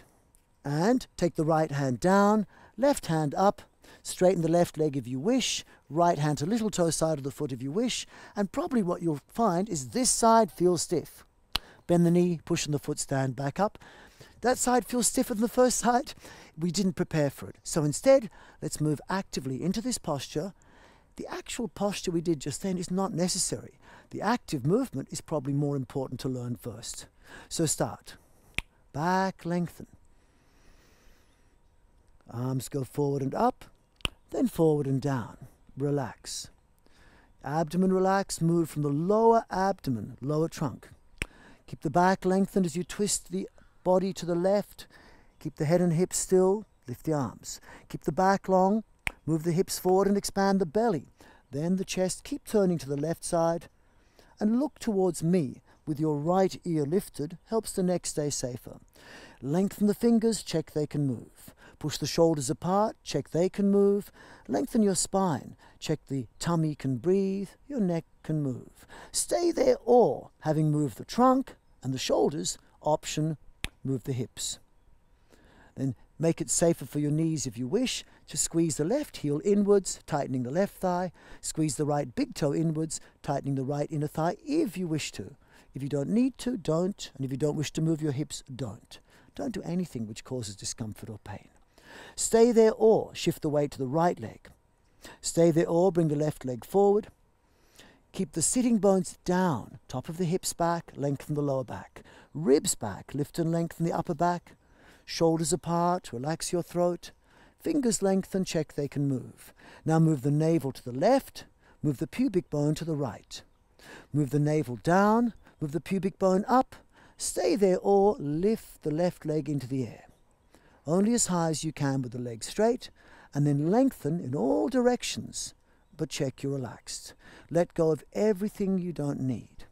And take the right hand down, left hand up. Straighten the left leg if you wish. Right hand to little toe side of the foot if you wish. And probably what you'll find is this side feels stiff bend the knee, pushing the foot stand back up. That side feels stiffer than the first side. We didn't prepare for it. So instead, let's move actively into this posture. The actual posture we did just then is not necessary. The active movement is probably more important to learn first. So start. Back, lengthen. Arms go forward and up, then forward and down. Relax. Abdomen relax, move from the lower abdomen, lower trunk, Keep the back lengthened as you twist the body to the left. Keep the head and hips still. Lift the arms. Keep the back long. Move the hips forward and expand the belly. Then the chest. Keep turning to the left side. And look towards me with your right ear lifted helps the neck stay safer. Lengthen the fingers, check they can move. Push the shoulders apart, check they can move. Lengthen your spine, check the tummy can breathe, your neck can move. Stay there or, having moved the trunk and the shoulders, option, move the hips. Then make it safer for your knees if you wish. to squeeze the left heel inwards, tightening the left thigh. Squeeze the right big toe inwards, tightening the right inner thigh if you wish to. If you don't need to, don't. And if you don't wish to move your hips, don't. Don't do anything which causes discomfort or pain. Stay there or shift the weight to the right leg. Stay there or bring the left leg forward. Keep the sitting bones down, top of the hips back, lengthen the lower back. Ribs back, lift and lengthen the upper back. Shoulders apart, relax your throat. Fingers lengthen, check they can move. Now move the navel to the left, move the pubic bone to the right. Move the navel down, move the pubic bone up. Stay there or lift the left leg into the air. Only as high as you can with the legs straight, and then lengthen in all directions but check you're relaxed. Let go of everything you don't need.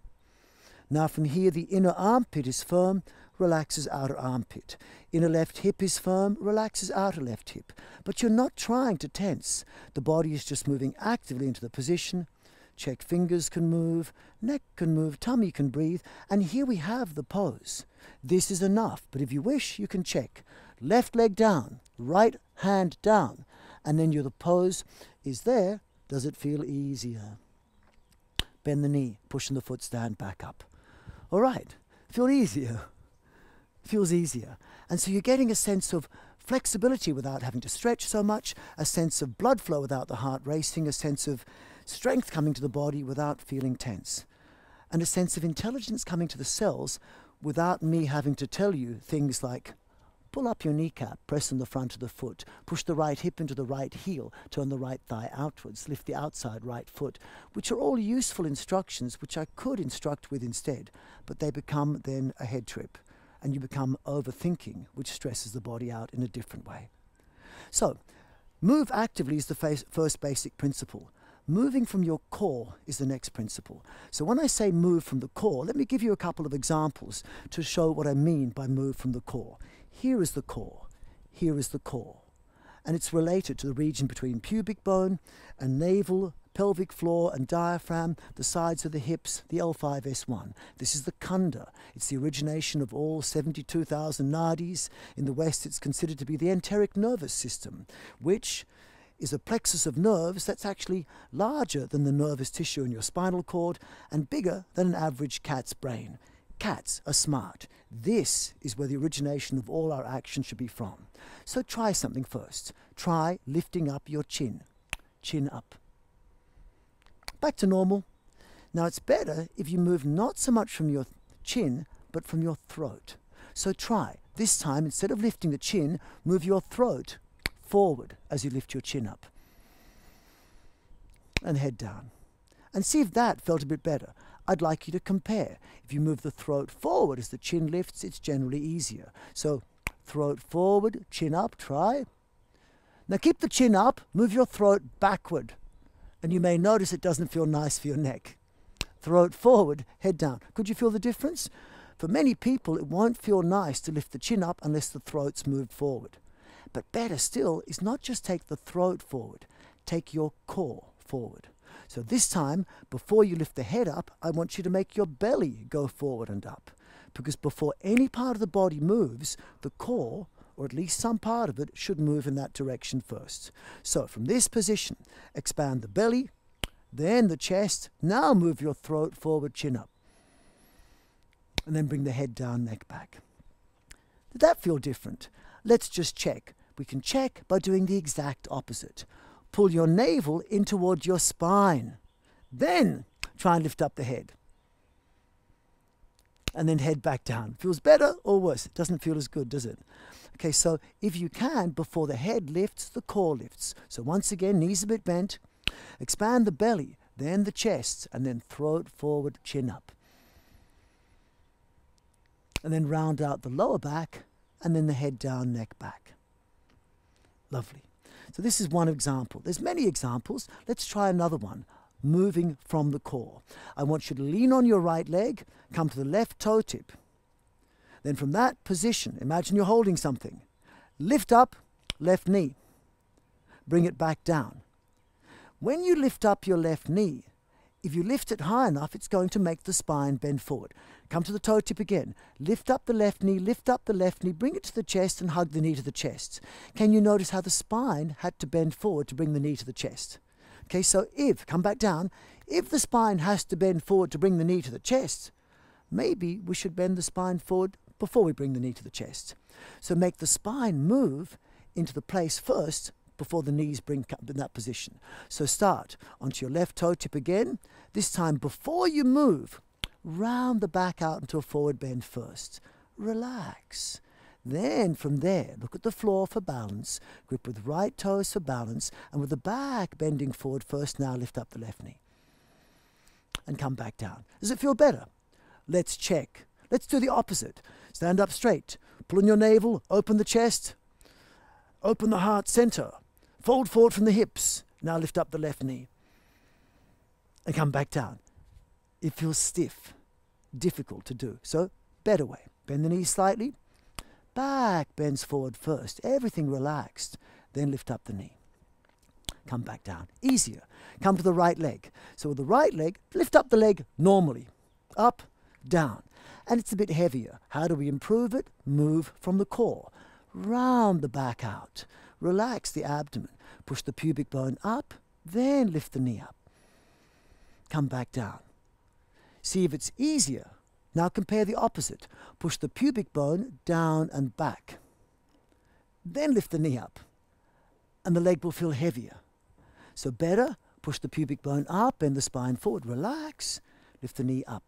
Now from here the inner armpit is firm, relaxes outer armpit. Inner left hip is firm, relaxes outer left hip. But you're not trying to tense. The body is just moving actively into the position. Check fingers can move, neck can move, tummy can breathe, and here we have the pose. This is enough, but if you wish, you can check. Left leg down, right hand down, and then your the pose is there does it feel easier? Bend the knee, pushing the foot stand back up. All right, feel easier. Feels easier. And so you're getting a sense of flexibility without having to stretch so much, a sense of blood flow without the heart racing, a sense of strength coming to the body without feeling tense, and a sense of intelligence coming to the cells without me having to tell you things like, Pull up your kneecap, press on the front of the foot, push the right hip into the right heel, turn the right thigh outwards, lift the outside right foot, which are all useful instructions which I could instruct with instead, but they become then a head trip, and you become overthinking, which stresses the body out in a different way. So, move actively is the first basic principle. Moving from your core is the next principle. So when I say move from the core, let me give you a couple of examples to show what I mean by move from the core. Here is the core. Here is the core. And it's related to the region between pubic bone and navel, pelvic floor and diaphragm, the sides of the hips, the L5S1. This is the kanda. It's the origination of all 72,000 nadis. In the West, it's considered to be the enteric nervous system, which is a plexus of nerves that's actually larger than the nervous tissue in your spinal cord and bigger than an average cat's brain. Cats are smart. This is where the origination of all our action should be from. So try something first. Try lifting up your chin. Chin up. Back to normal. Now it's better if you move not so much from your chin, but from your throat. So try. This time, instead of lifting the chin, move your throat forward as you lift your chin up. And head down. And see if that felt a bit better. I'd like you to compare. If you move the throat forward as the chin lifts, it's generally easier. So throat forward, chin up, try. Now keep the chin up, move your throat backward. And you may notice it doesn't feel nice for your neck. Throat forward, head down. Could you feel the difference? For many people, it won't feel nice to lift the chin up unless the throat's moved forward. But better still is not just take the throat forward, take your core forward. So this time, before you lift the head up, I want you to make your belly go forward and up. Because before any part of the body moves, the core, or at least some part of it, should move in that direction first. So from this position, expand the belly, then the chest. Now move your throat forward, chin up. And then bring the head down, neck back. Did that feel different? Let's just check. We can check by doing the exact opposite pull your navel in toward your spine. Then try and lift up the head. And then head back down. Feels better or worse? It doesn't feel as good, does it? Okay, so if you can, before the head lifts, the core lifts. So once again, knees a bit bent. Expand the belly, then the chest, and then throat forward, chin up. And then round out the lower back, and then the head down, neck back. Lovely. So this is one example. There's many examples. Let's try another one. moving from the core. I want you to lean on your right leg, come to the left toe tip. Then from that position, imagine you're holding something. Lift up, left knee. Bring it back down. When you lift up your left knee, if you lift it high enough, it's going to make the spine bend forward. Come to the toe tip again. Lift up the left knee, lift up the left knee, bring it to the chest and hug the knee to the chest. Can you notice how the spine had to bend forward to bring the knee to the chest? Okay, so if, come back down, if the spine has to bend forward to bring the knee to the chest, maybe we should bend the spine forward before we bring the knee to the chest. So make the spine move into the place first before the knees bring up in that position. So start onto your left toe tip again. This time before you move, round the back out into a forward bend first. Relax. Then from there, look at the floor for balance, grip with right toes for balance, and with the back bending forward first, now lift up the left knee. And come back down. Does it feel better? Let's check. Let's do the opposite. Stand up straight. Pull in your navel, open the chest, open the heart center. Fold forward from the hips. Now lift up the left knee. And come back down. It feels stiff, difficult to do. So, better way. Bend the knees slightly, Back bends forward first, everything relaxed. Then lift up the knee. Come back down. Easier. Come to the right leg. So with the right leg, lift up the leg normally. Up, down. And it's a bit heavier. How do we improve it? Move from the core. Round the back out. Relax the abdomen. Push the pubic bone up, then lift the knee up. Come back down. See if it's easier now compare the opposite. Push the pubic bone down and back. Then lift the knee up, and the leg will feel heavier. So better, push the pubic bone up, bend the spine forward, relax, lift the knee up.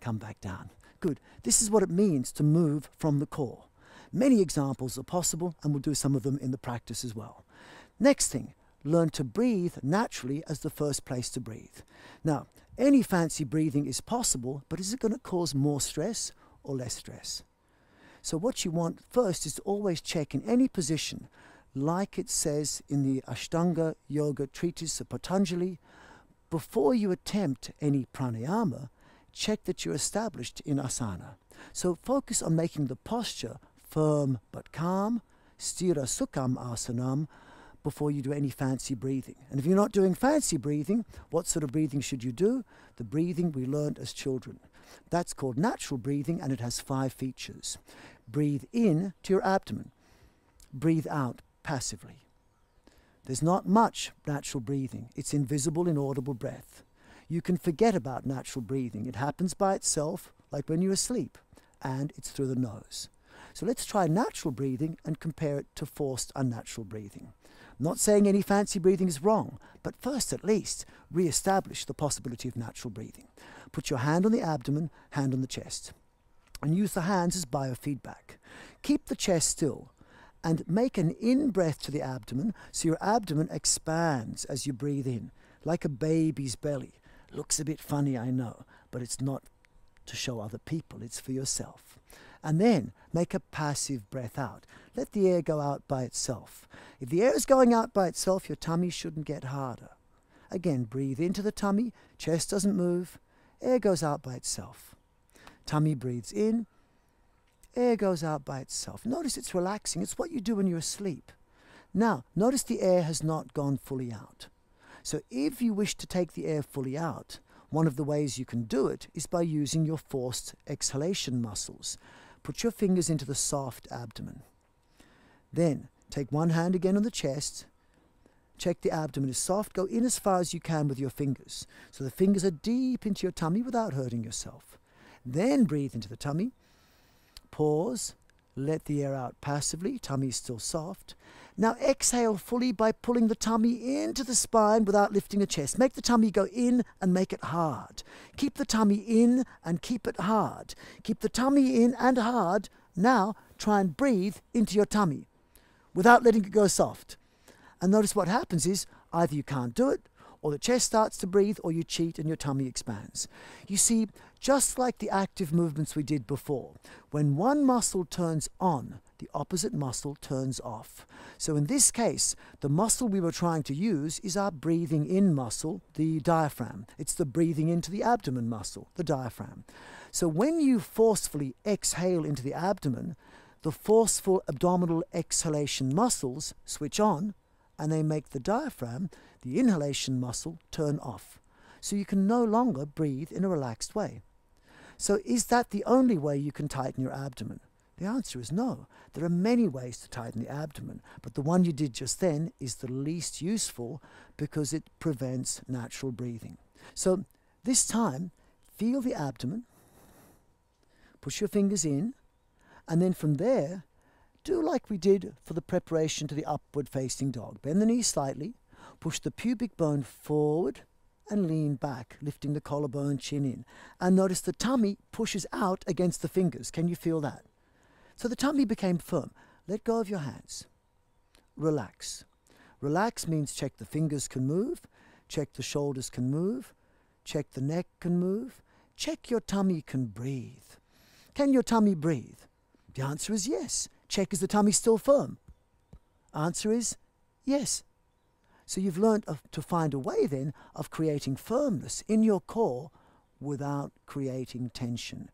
Come back down. Good. This is what it means to move from the core. Many examples are possible, and we'll do some of them in the practice as well. Next thing, learn to breathe naturally as the first place to breathe. Now, any fancy breathing is possible, but is it going to cause more stress or less stress? So, what you want first is to always check in any position, like it says in the Ashtanga Yoga treatise of Patanjali, before you attempt any pranayama, check that you're established in asana. So, focus on making the posture firm but calm, sthira sukham asanam, before you do any fancy breathing. And if you're not doing fancy breathing, what sort of breathing should you do? The breathing we learned as children. That's called natural breathing and it has five features. Breathe in to your abdomen. Breathe out passively. There's not much natural breathing. It's invisible, inaudible breath. You can forget about natural breathing. It happens by itself, like when you're asleep, and it's through the nose. So let's try natural breathing and compare it to forced unnatural breathing. Not saying any fancy breathing is wrong, but first at least re-establish the possibility of natural breathing. Put your hand on the abdomen, hand on the chest, and use the hands as biofeedback. Keep the chest still and make an in-breath to the abdomen so your abdomen expands as you breathe in, like a baby's belly. Looks a bit funny, I know, but it's not to show other people, it's for yourself. And then make a passive breath out. Let the air go out by itself. If the air is going out by itself, your tummy shouldn't get harder. Again, breathe into the tummy, chest doesn't move, air goes out by itself. Tummy breathes in, air goes out by itself. Notice it's relaxing. It's what you do when you're asleep. Now, notice the air has not gone fully out. So if you wish to take the air fully out, one of the ways you can do it is by using your forced exhalation muscles. Put your fingers into the soft abdomen. Then take one hand again on the chest. Check the abdomen is soft. Go in as far as you can with your fingers. So the fingers are deep into your tummy without hurting yourself. Then breathe into the tummy. Pause. Let the air out passively. Tummy is still soft. Now exhale fully by pulling the tummy into the spine without lifting the chest. Make the tummy go in and make it hard. Keep the tummy in and keep it hard. Keep the tummy in and hard. Now try and breathe into your tummy without letting it go soft. And notice what happens is either you can't do it or the chest starts to breathe, or you cheat and your tummy expands. You see, just like the active movements we did before, when one muscle turns on, the opposite muscle turns off. So in this case, the muscle we were trying to use is our breathing in muscle, the diaphragm. It's the breathing into the abdomen muscle, the diaphragm. So when you forcefully exhale into the abdomen, the forceful abdominal exhalation muscles switch on and they make the diaphragm, the inhalation muscle, turn off. So you can no longer breathe in a relaxed way. So is that the only way you can tighten your abdomen? The answer is no. There are many ways to tighten the abdomen, but the one you did just then is the least useful because it prevents natural breathing. So this time, feel the abdomen, push your fingers in, and then from there, do like we did for the preparation to the upward facing dog. Bend the knees slightly, push the pubic bone forward, and lean back, lifting the collarbone, chin in. And notice the tummy pushes out against the fingers. Can you feel that? So the tummy became firm. Let go of your hands. Relax. Relax means check the fingers can move, check the shoulders can move, check the neck can move, check your tummy can breathe. Can your tummy breathe? The answer is yes. Check is the tummy still firm? Answer is yes. So you've learned to find a way then of creating firmness in your core without creating tension.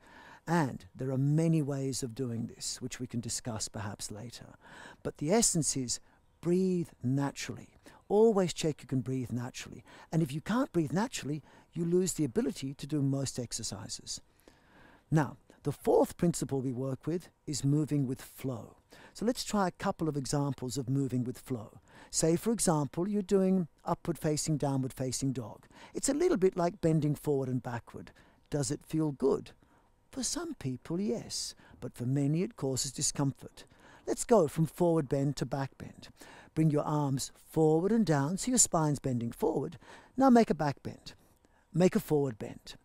And there are many ways of doing this, which we can discuss perhaps later. But the essence is breathe naturally. Always check you can breathe naturally. And if you can't breathe naturally, you lose the ability to do most exercises. Now, the fourth principle we work with is moving with flow. So let's try a couple of examples of moving with flow. Say, for example, you're doing upward facing, downward facing dog. It's a little bit like bending forward and backward. Does it feel good? For some people, yes, but for many it causes discomfort. Let's go from forward bend to back bend. Bring your arms forward and down so your spine's bending forward. Now make a back bend. Make a forward bend.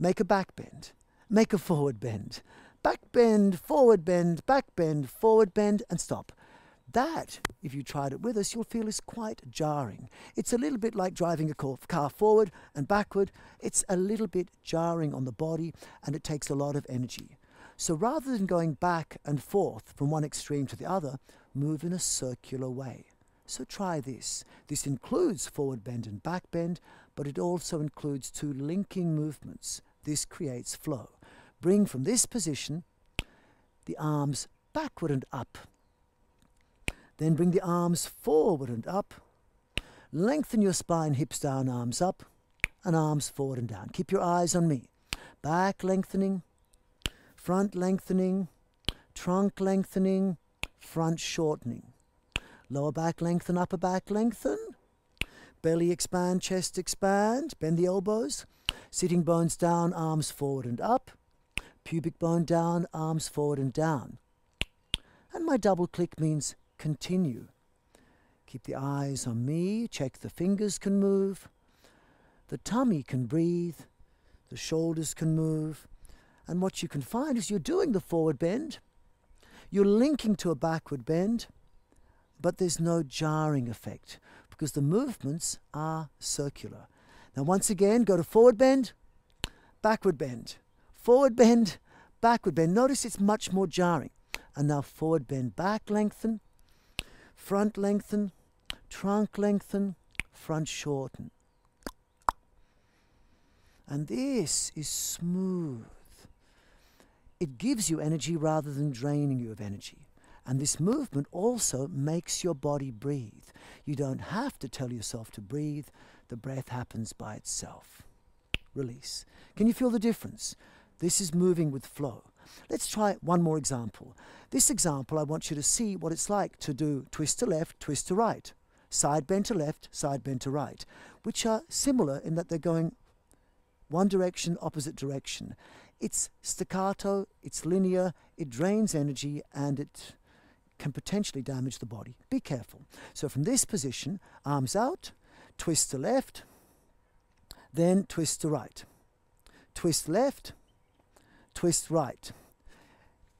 Make a back bend. Make a forward bend. Back bend, forward bend, back bend, forward bend, and stop. That, if you tried it with us, you'll feel is quite jarring. It's a little bit like driving a car forward and backward. It's a little bit jarring on the body and it takes a lot of energy. So rather than going back and forth from one extreme to the other, move in a circular way. So try this. This includes forward bend and back bend, but it also includes two linking movements. This creates flow. Bring from this position the arms backward and up then bring the arms forward and up. Lengthen your spine, hips down, arms up, and arms forward and down. Keep your eyes on me. Back lengthening, front lengthening, trunk lengthening, front shortening. Lower back lengthen, upper back lengthen. Belly expand, chest expand. Bend the elbows. Sitting bones down, arms forward and up. Pubic bone down, arms forward and down. And my double click means continue. Keep the eyes on me, check the fingers can move, the tummy can breathe, the shoulders can move, and what you can find is you're doing the forward bend, you're linking to a backward bend, but there's no jarring effect because the movements are circular. Now, once again, go to forward bend, backward bend, forward bend, backward bend. Notice it's much more jarring. And now forward bend, back lengthen, front lengthen, trunk lengthen, front shorten. And this is smooth. It gives you energy rather than draining you of energy. And this movement also makes your body breathe. You don't have to tell yourself to breathe, the breath happens by itself. Release. Can you feel the difference? This is moving with flow. Let's try one more example. This example, I want you to see what it's like to do twist to left, twist to right, side bend to left, side bend to right, which are similar in that they're going one direction, opposite direction. It's staccato, it's linear, it drains energy, and it can potentially damage the body. Be careful. So from this position, arms out, twist to left, then twist to right. Twist left, twist right.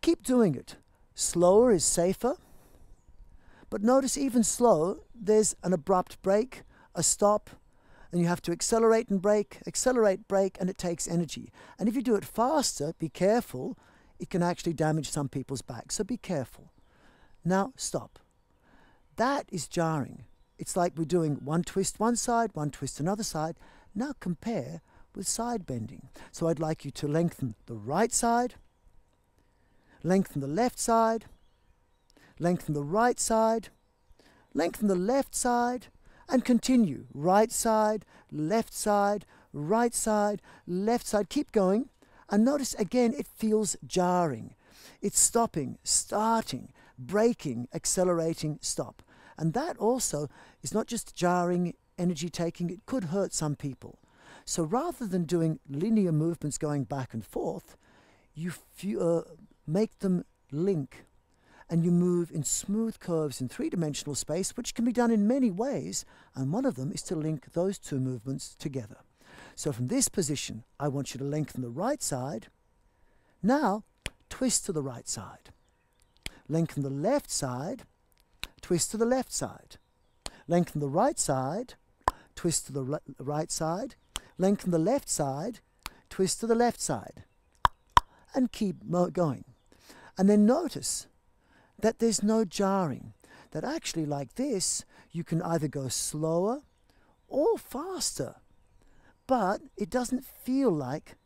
Keep doing it. Slower is safer. But notice even slow, there's an abrupt break, a stop, and you have to accelerate and brake, accelerate, brake, and it takes energy. And if you do it faster, be careful, it can actually damage some people's backs. So be careful. Now stop. That is jarring. It's like we're doing one twist one side, one twist another side. Now compare with side bending. So I'd like you to lengthen the right side, lengthen the left side, lengthen the right side, lengthen the left side, and continue. Right side, left side, right side, left side. Keep going. And notice again, it feels jarring. It's stopping, starting, braking, accelerating, stop. And that also is not just jarring, energy taking, it could hurt some people. So rather than doing linear movements going back and forth, you uh, make them link and you move in smooth curves in three dimensional space, which can be done in many ways. And one of them is to link those two movements together. So from this position, I want you to lengthen the right side. Now, twist to the right side. Lengthen the left side, twist to the left side. Lengthen the right side, twist to the right side. Lengthen the left side, twist to the left side. And keep going. And then notice that there's no jarring. That actually, like this, you can either go slower or faster but it doesn't feel like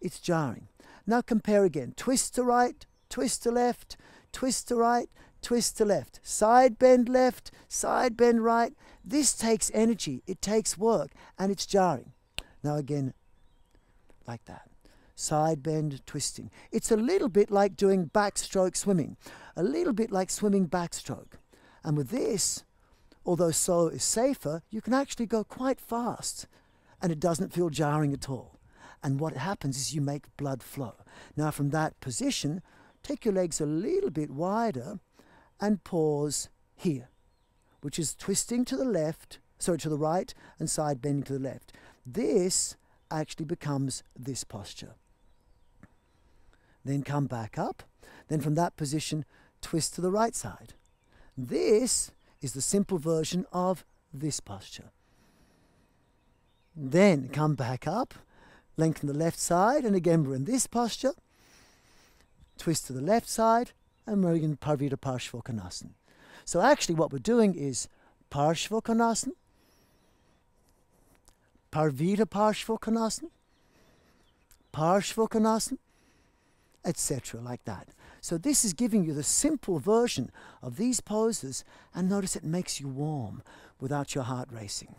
it's jarring. Now compare again. Twist to right, twist to left, twist to right, twist to left, side bend left, side bend right. This takes energy, it takes work, and it's jarring. Now again, like that. Side bend, twisting. It's a little bit like doing backstroke swimming, a little bit like swimming backstroke. And with this, although slow is safer, you can actually go quite fast and it doesn't feel jarring at all. And what happens is you make blood flow. Now, from that position, take your legs a little bit wider and pause here, which is twisting to the left, sorry, to the right, and side bending to the left. This actually becomes this posture. Then come back up. Then from that position, twist to the right side. This is the simple version of this posture. Then come back up, lengthen the left side, and again we're in this posture. Twist to the left side, and we're in Parivrtta Parshvottanasana. So actually what we're doing is Parshvottanasana, Parivrtta Parshvottanasana, Parshvottanasana, etc., like that. So this is giving you the simple version of these poses, and notice it makes you warm without your heart racing.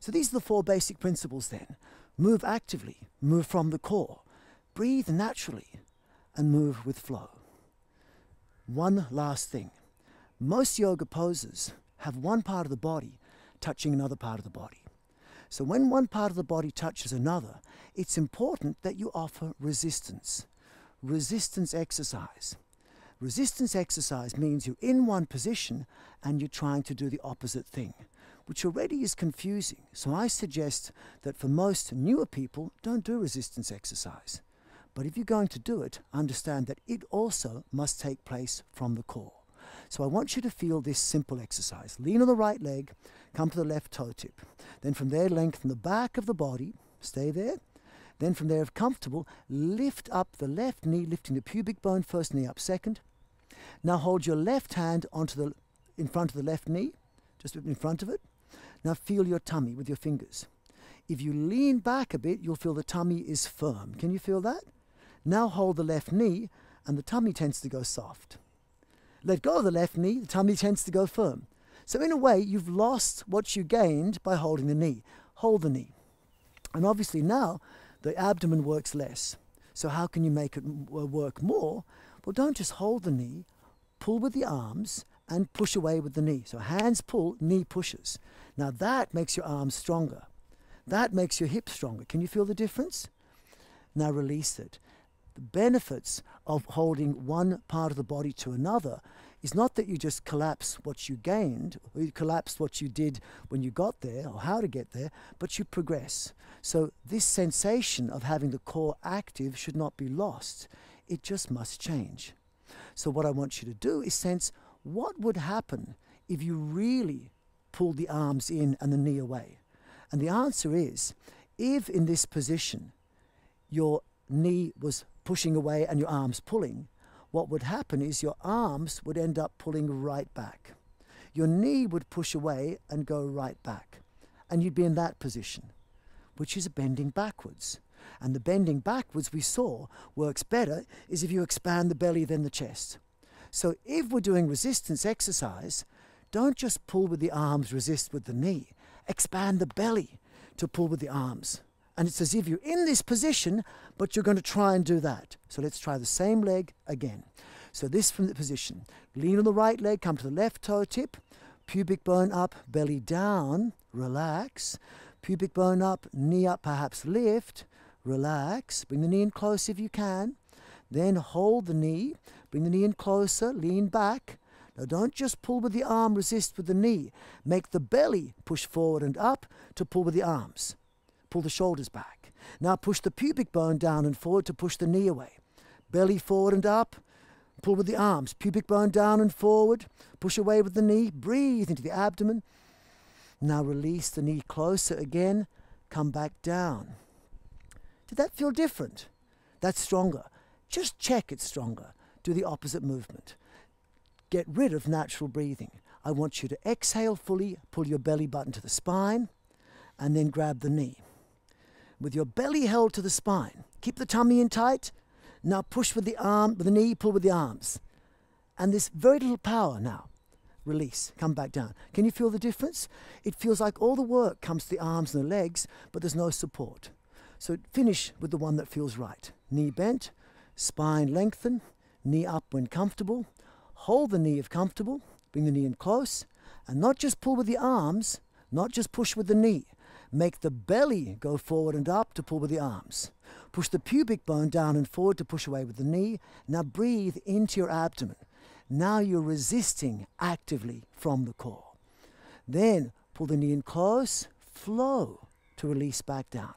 So these are the four basic principles then. Move actively, move from the core, breathe naturally, and move with flow. One last thing. Most yoga poses have one part of the body touching another part of the body. So when one part of the body touches another, it's important that you offer resistance. Resistance exercise. Resistance exercise means you're in one position and you're trying to do the opposite thing which already is confusing. So I suggest that for most newer people, don't do resistance exercise. But if you're going to do it, understand that it also must take place from the core. So I want you to feel this simple exercise. Lean on the right leg, come to the left toe tip. Then from there, lengthen the back of the body, stay there. Then from there, if comfortable, lift up the left knee, lifting the pubic bone first, knee up second. Now hold your left hand onto the in front of the left knee, just in front of it. Now feel your tummy with your fingers. If you lean back a bit, you'll feel the tummy is firm. Can you feel that? Now hold the left knee, and the tummy tends to go soft. Let go of the left knee, the tummy tends to go firm. So, in a way, you've lost what you gained by holding the knee. Hold the knee. And obviously, now the abdomen works less. So, how can you make it uh, work more? Well, don't just hold the knee, pull with the arms and push away with the knee. So, hands pull, knee pushes. Now that makes your arms stronger. That makes your hips stronger. Can you feel the difference? Now release it. The benefits of holding one part of the body to another is not that you just collapse what you gained, or you collapse what you did when you got there, or how to get there, but you progress. So this sensation of having the core active should not be lost. It just must change. So what I want you to do is sense what would happen if you really pulled the arms in and the knee away? And the answer is if in this position your knee was pushing away and your arms pulling, what would happen is your arms would end up pulling right back. Your knee would push away and go right back. And you'd be in that position, which is a bending backwards. And the bending backwards we saw works better is if you expand the belly than the chest. So if we're doing resistance exercise, don't just pull with the arms, resist with the knee. Expand the belly to pull with the arms. And it's as if you're in this position, but you're going to try and do that. So let's try the same leg again. So this from the position. Lean on the right leg, come to the left toe tip, pubic bone up, belly down, relax. Pubic bone up, knee up, perhaps lift, relax. Bring the knee in close if you can. Then hold the knee, bring the knee in closer, lean back. Now don't just pull with the arm, resist with the knee. Make the belly push forward and up to pull with the arms. Pull the shoulders back. Now push the pubic bone down and forward to push the knee away. Belly forward and up. Pull with the arms. Pubic bone down and forward. Push away with the knee. Breathe into the abdomen. Now release the knee closer again. Come back down. Did that feel different? That's stronger. Just check it's stronger. Do the opposite movement. Get rid of natural breathing. I want you to exhale fully, pull your belly button to the spine, and then grab the knee. With your belly held to the spine, keep the tummy in tight. Now push with the arm, with the knee, pull with the arms. And this very little power now. Release, come back down. Can you feel the difference? It feels like all the work comes to the arms and the legs, but there's no support. So finish with the one that feels right. Knee bent, spine lengthen, knee up when comfortable. Hold the knee if comfortable, bring the knee in close, and not just pull with the arms, not just push with the knee. Make the belly go forward and up to pull with the arms. Push the pubic bone down and forward to push away with the knee. Now breathe into your abdomen. Now you're resisting actively from the core. Then pull the knee in close, flow to release back down.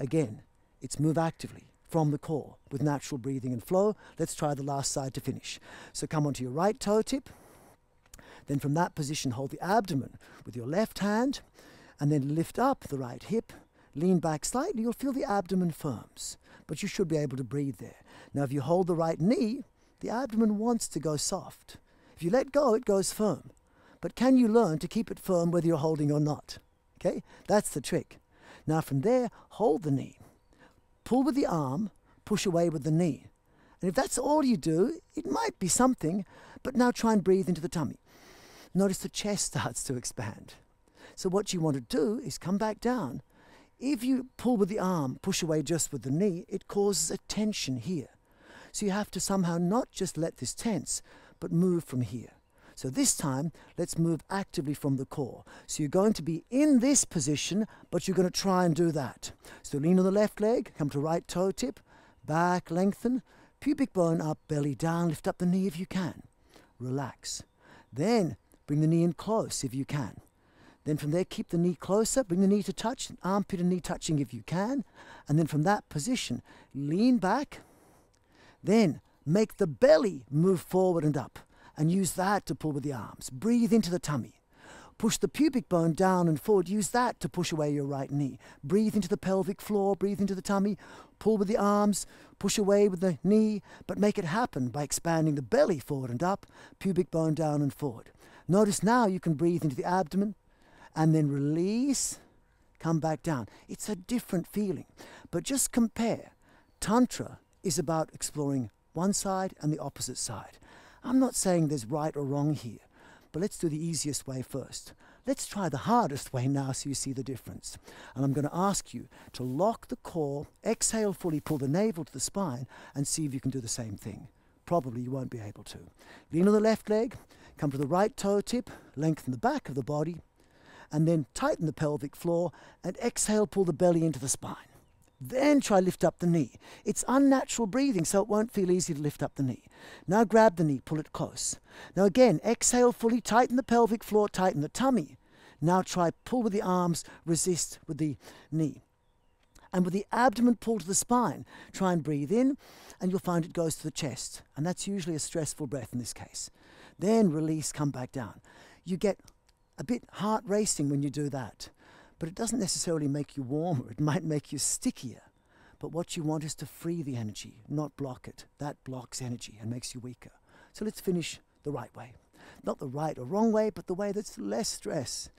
Again, it's move actively from the core with natural breathing and flow. Let's try the last side to finish. So come onto your right toe tip. Then from that position, hold the abdomen with your left hand and then lift up the right hip. Lean back slightly, you'll feel the abdomen firms, but you should be able to breathe there. Now, if you hold the right knee, the abdomen wants to go soft. If you let go, it goes firm. But can you learn to keep it firm whether you're holding or not? Okay, that's the trick. Now from there, hold the knee. Pull with the arm, push away with the knee. And if that's all you do, it might be something, but now try and breathe into the tummy. Notice the chest starts to expand. So what you want to do is come back down. If you pull with the arm, push away just with the knee, it causes a tension here. So you have to somehow not just let this tense, but move from here. So this time, let's move actively from the core. So you're going to be in this position, but you're going to try and do that. So lean on the left leg, come to right toe tip, back, lengthen, pubic bone up, belly down, lift up the knee if you can. Relax. Then bring the knee in close if you can. Then from there, keep the knee closer, bring the knee to touch, armpit and knee touching if you can. And then from that position, lean back. Then make the belly move forward and up and use that to pull with the arms. Breathe into the tummy. Push the pubic bone down and forward. Use that to push away your right knee. Breathe into the pelvic floor. Breathe into the tummy. Pull with the arms. Push away with the knee. But make it happen by expanding the belly forward and up. Pubic bone down and forward. Notice now you can breathe into the abdomen and then release. Come back down. It's a different feeling. But just compare. Tantra is about exploring one side and the opposite side. I'm not saying there's right or wrong here, but let's do the easiest way first. Let's try the hardest way now so you see the difference. And I'm going to ask you to lock the core, exhale fully, pull the navel to the spine, and see if you can do the same thing. Probably you won't be able to. Lean on the left leg, come to the right toe tip, lengthen the back of the body, and then tighten the pelvic floor, and exhale, pull the belly into the spine. Then try lift up the knee. It's unnatural breathing, so it won't feel easy to lift up the knee. Now grab the knee, pull it close. Now again, exhale fully, tighten the pelvic floor, tighten the tummy. Now try pull with the arms, resist with the knee. And with the abdomen pull to the spine, try and breathe in, and you'll find it goes to the chest. And that's usually a stressful breath in this case. Then release, come back down. You get a bit heart racing when you do that but it doesn't necessarily make you warmer. It might make you stickier. But what you want is to free the energy, not block it. That blocks energy and makes you weaker. So let's finish the right way. Not the right or wrong way, but the way that's less stress.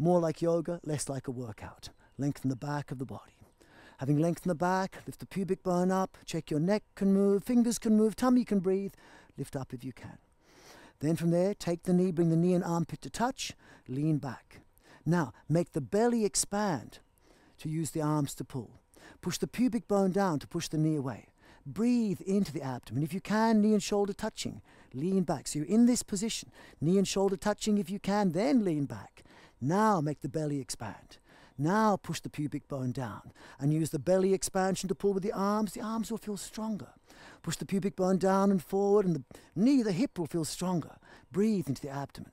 More like yoga, less like a workout. Lengthen the back of the body. Having lengthened the back, lift the pubic bone up, check your neck can move, fingers can move, tummy can breathe, lift up if you can. Then from there, take the knee, bring the knee and armpit to touch, lean back. Now, make the belly expand to use the arms to pull. Push the pubic bone down to push the knee away. Breathe into the abdomen. If you can, knee and shoulder touching. Lean back. So you're in this position. Knee and shoulder touching if you can, then lean back. Now make the belly expand. Now push the pubic bone down and use the belly expansion to pull with the arms. The arms will feel stronger. Push the pubic bone down and forward, and the knee, the hip will feel stronger. Breathe into the abdomen.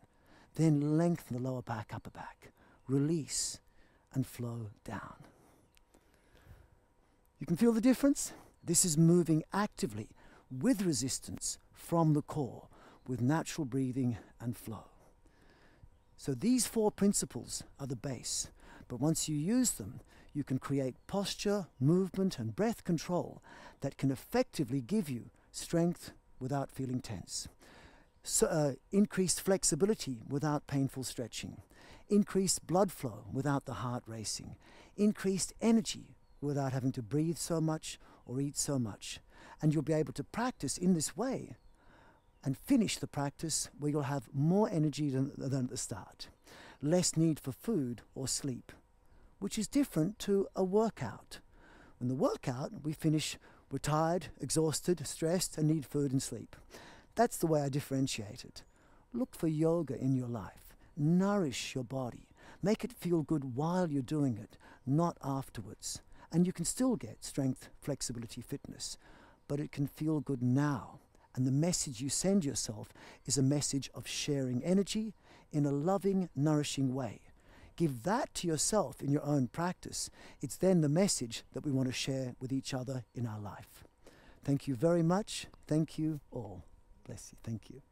Then lengthen the lower back, upper back. Release and flow down. You can feel the difference? This is moving actively with resistance from the core with natural breathing and flow. So these four principles are the base. But once you use them, you can create posture, movement, and breath control that can effectively give you strength without feeling tense. So, uh, increased flexibility without painful stretching, increased blood flow without the heart racing, increased energy without having to breathe so much or eat so much. And you'll be able to practice in this way and finish the practice where you'll have more energy than, than at the start, less need for food or sleep, which is different to a workout. In the workout, we finish, we're tired, exhausted, stressed, and need food and sleep. That's the way I differentiate it. Look for yoga in your life. Nourish your body. Make it feel good while you're doing it, not afterwards. And you can still get strength, flexibility, fitness, but it can feel good now. And the message you send yourself is a message of sharing energy in a loving, nourishing way. Give that to yourself in your own practice. It's then the message that we want to share with each other in our life. Thank you very much. Thank you all. Bless you. Thank you.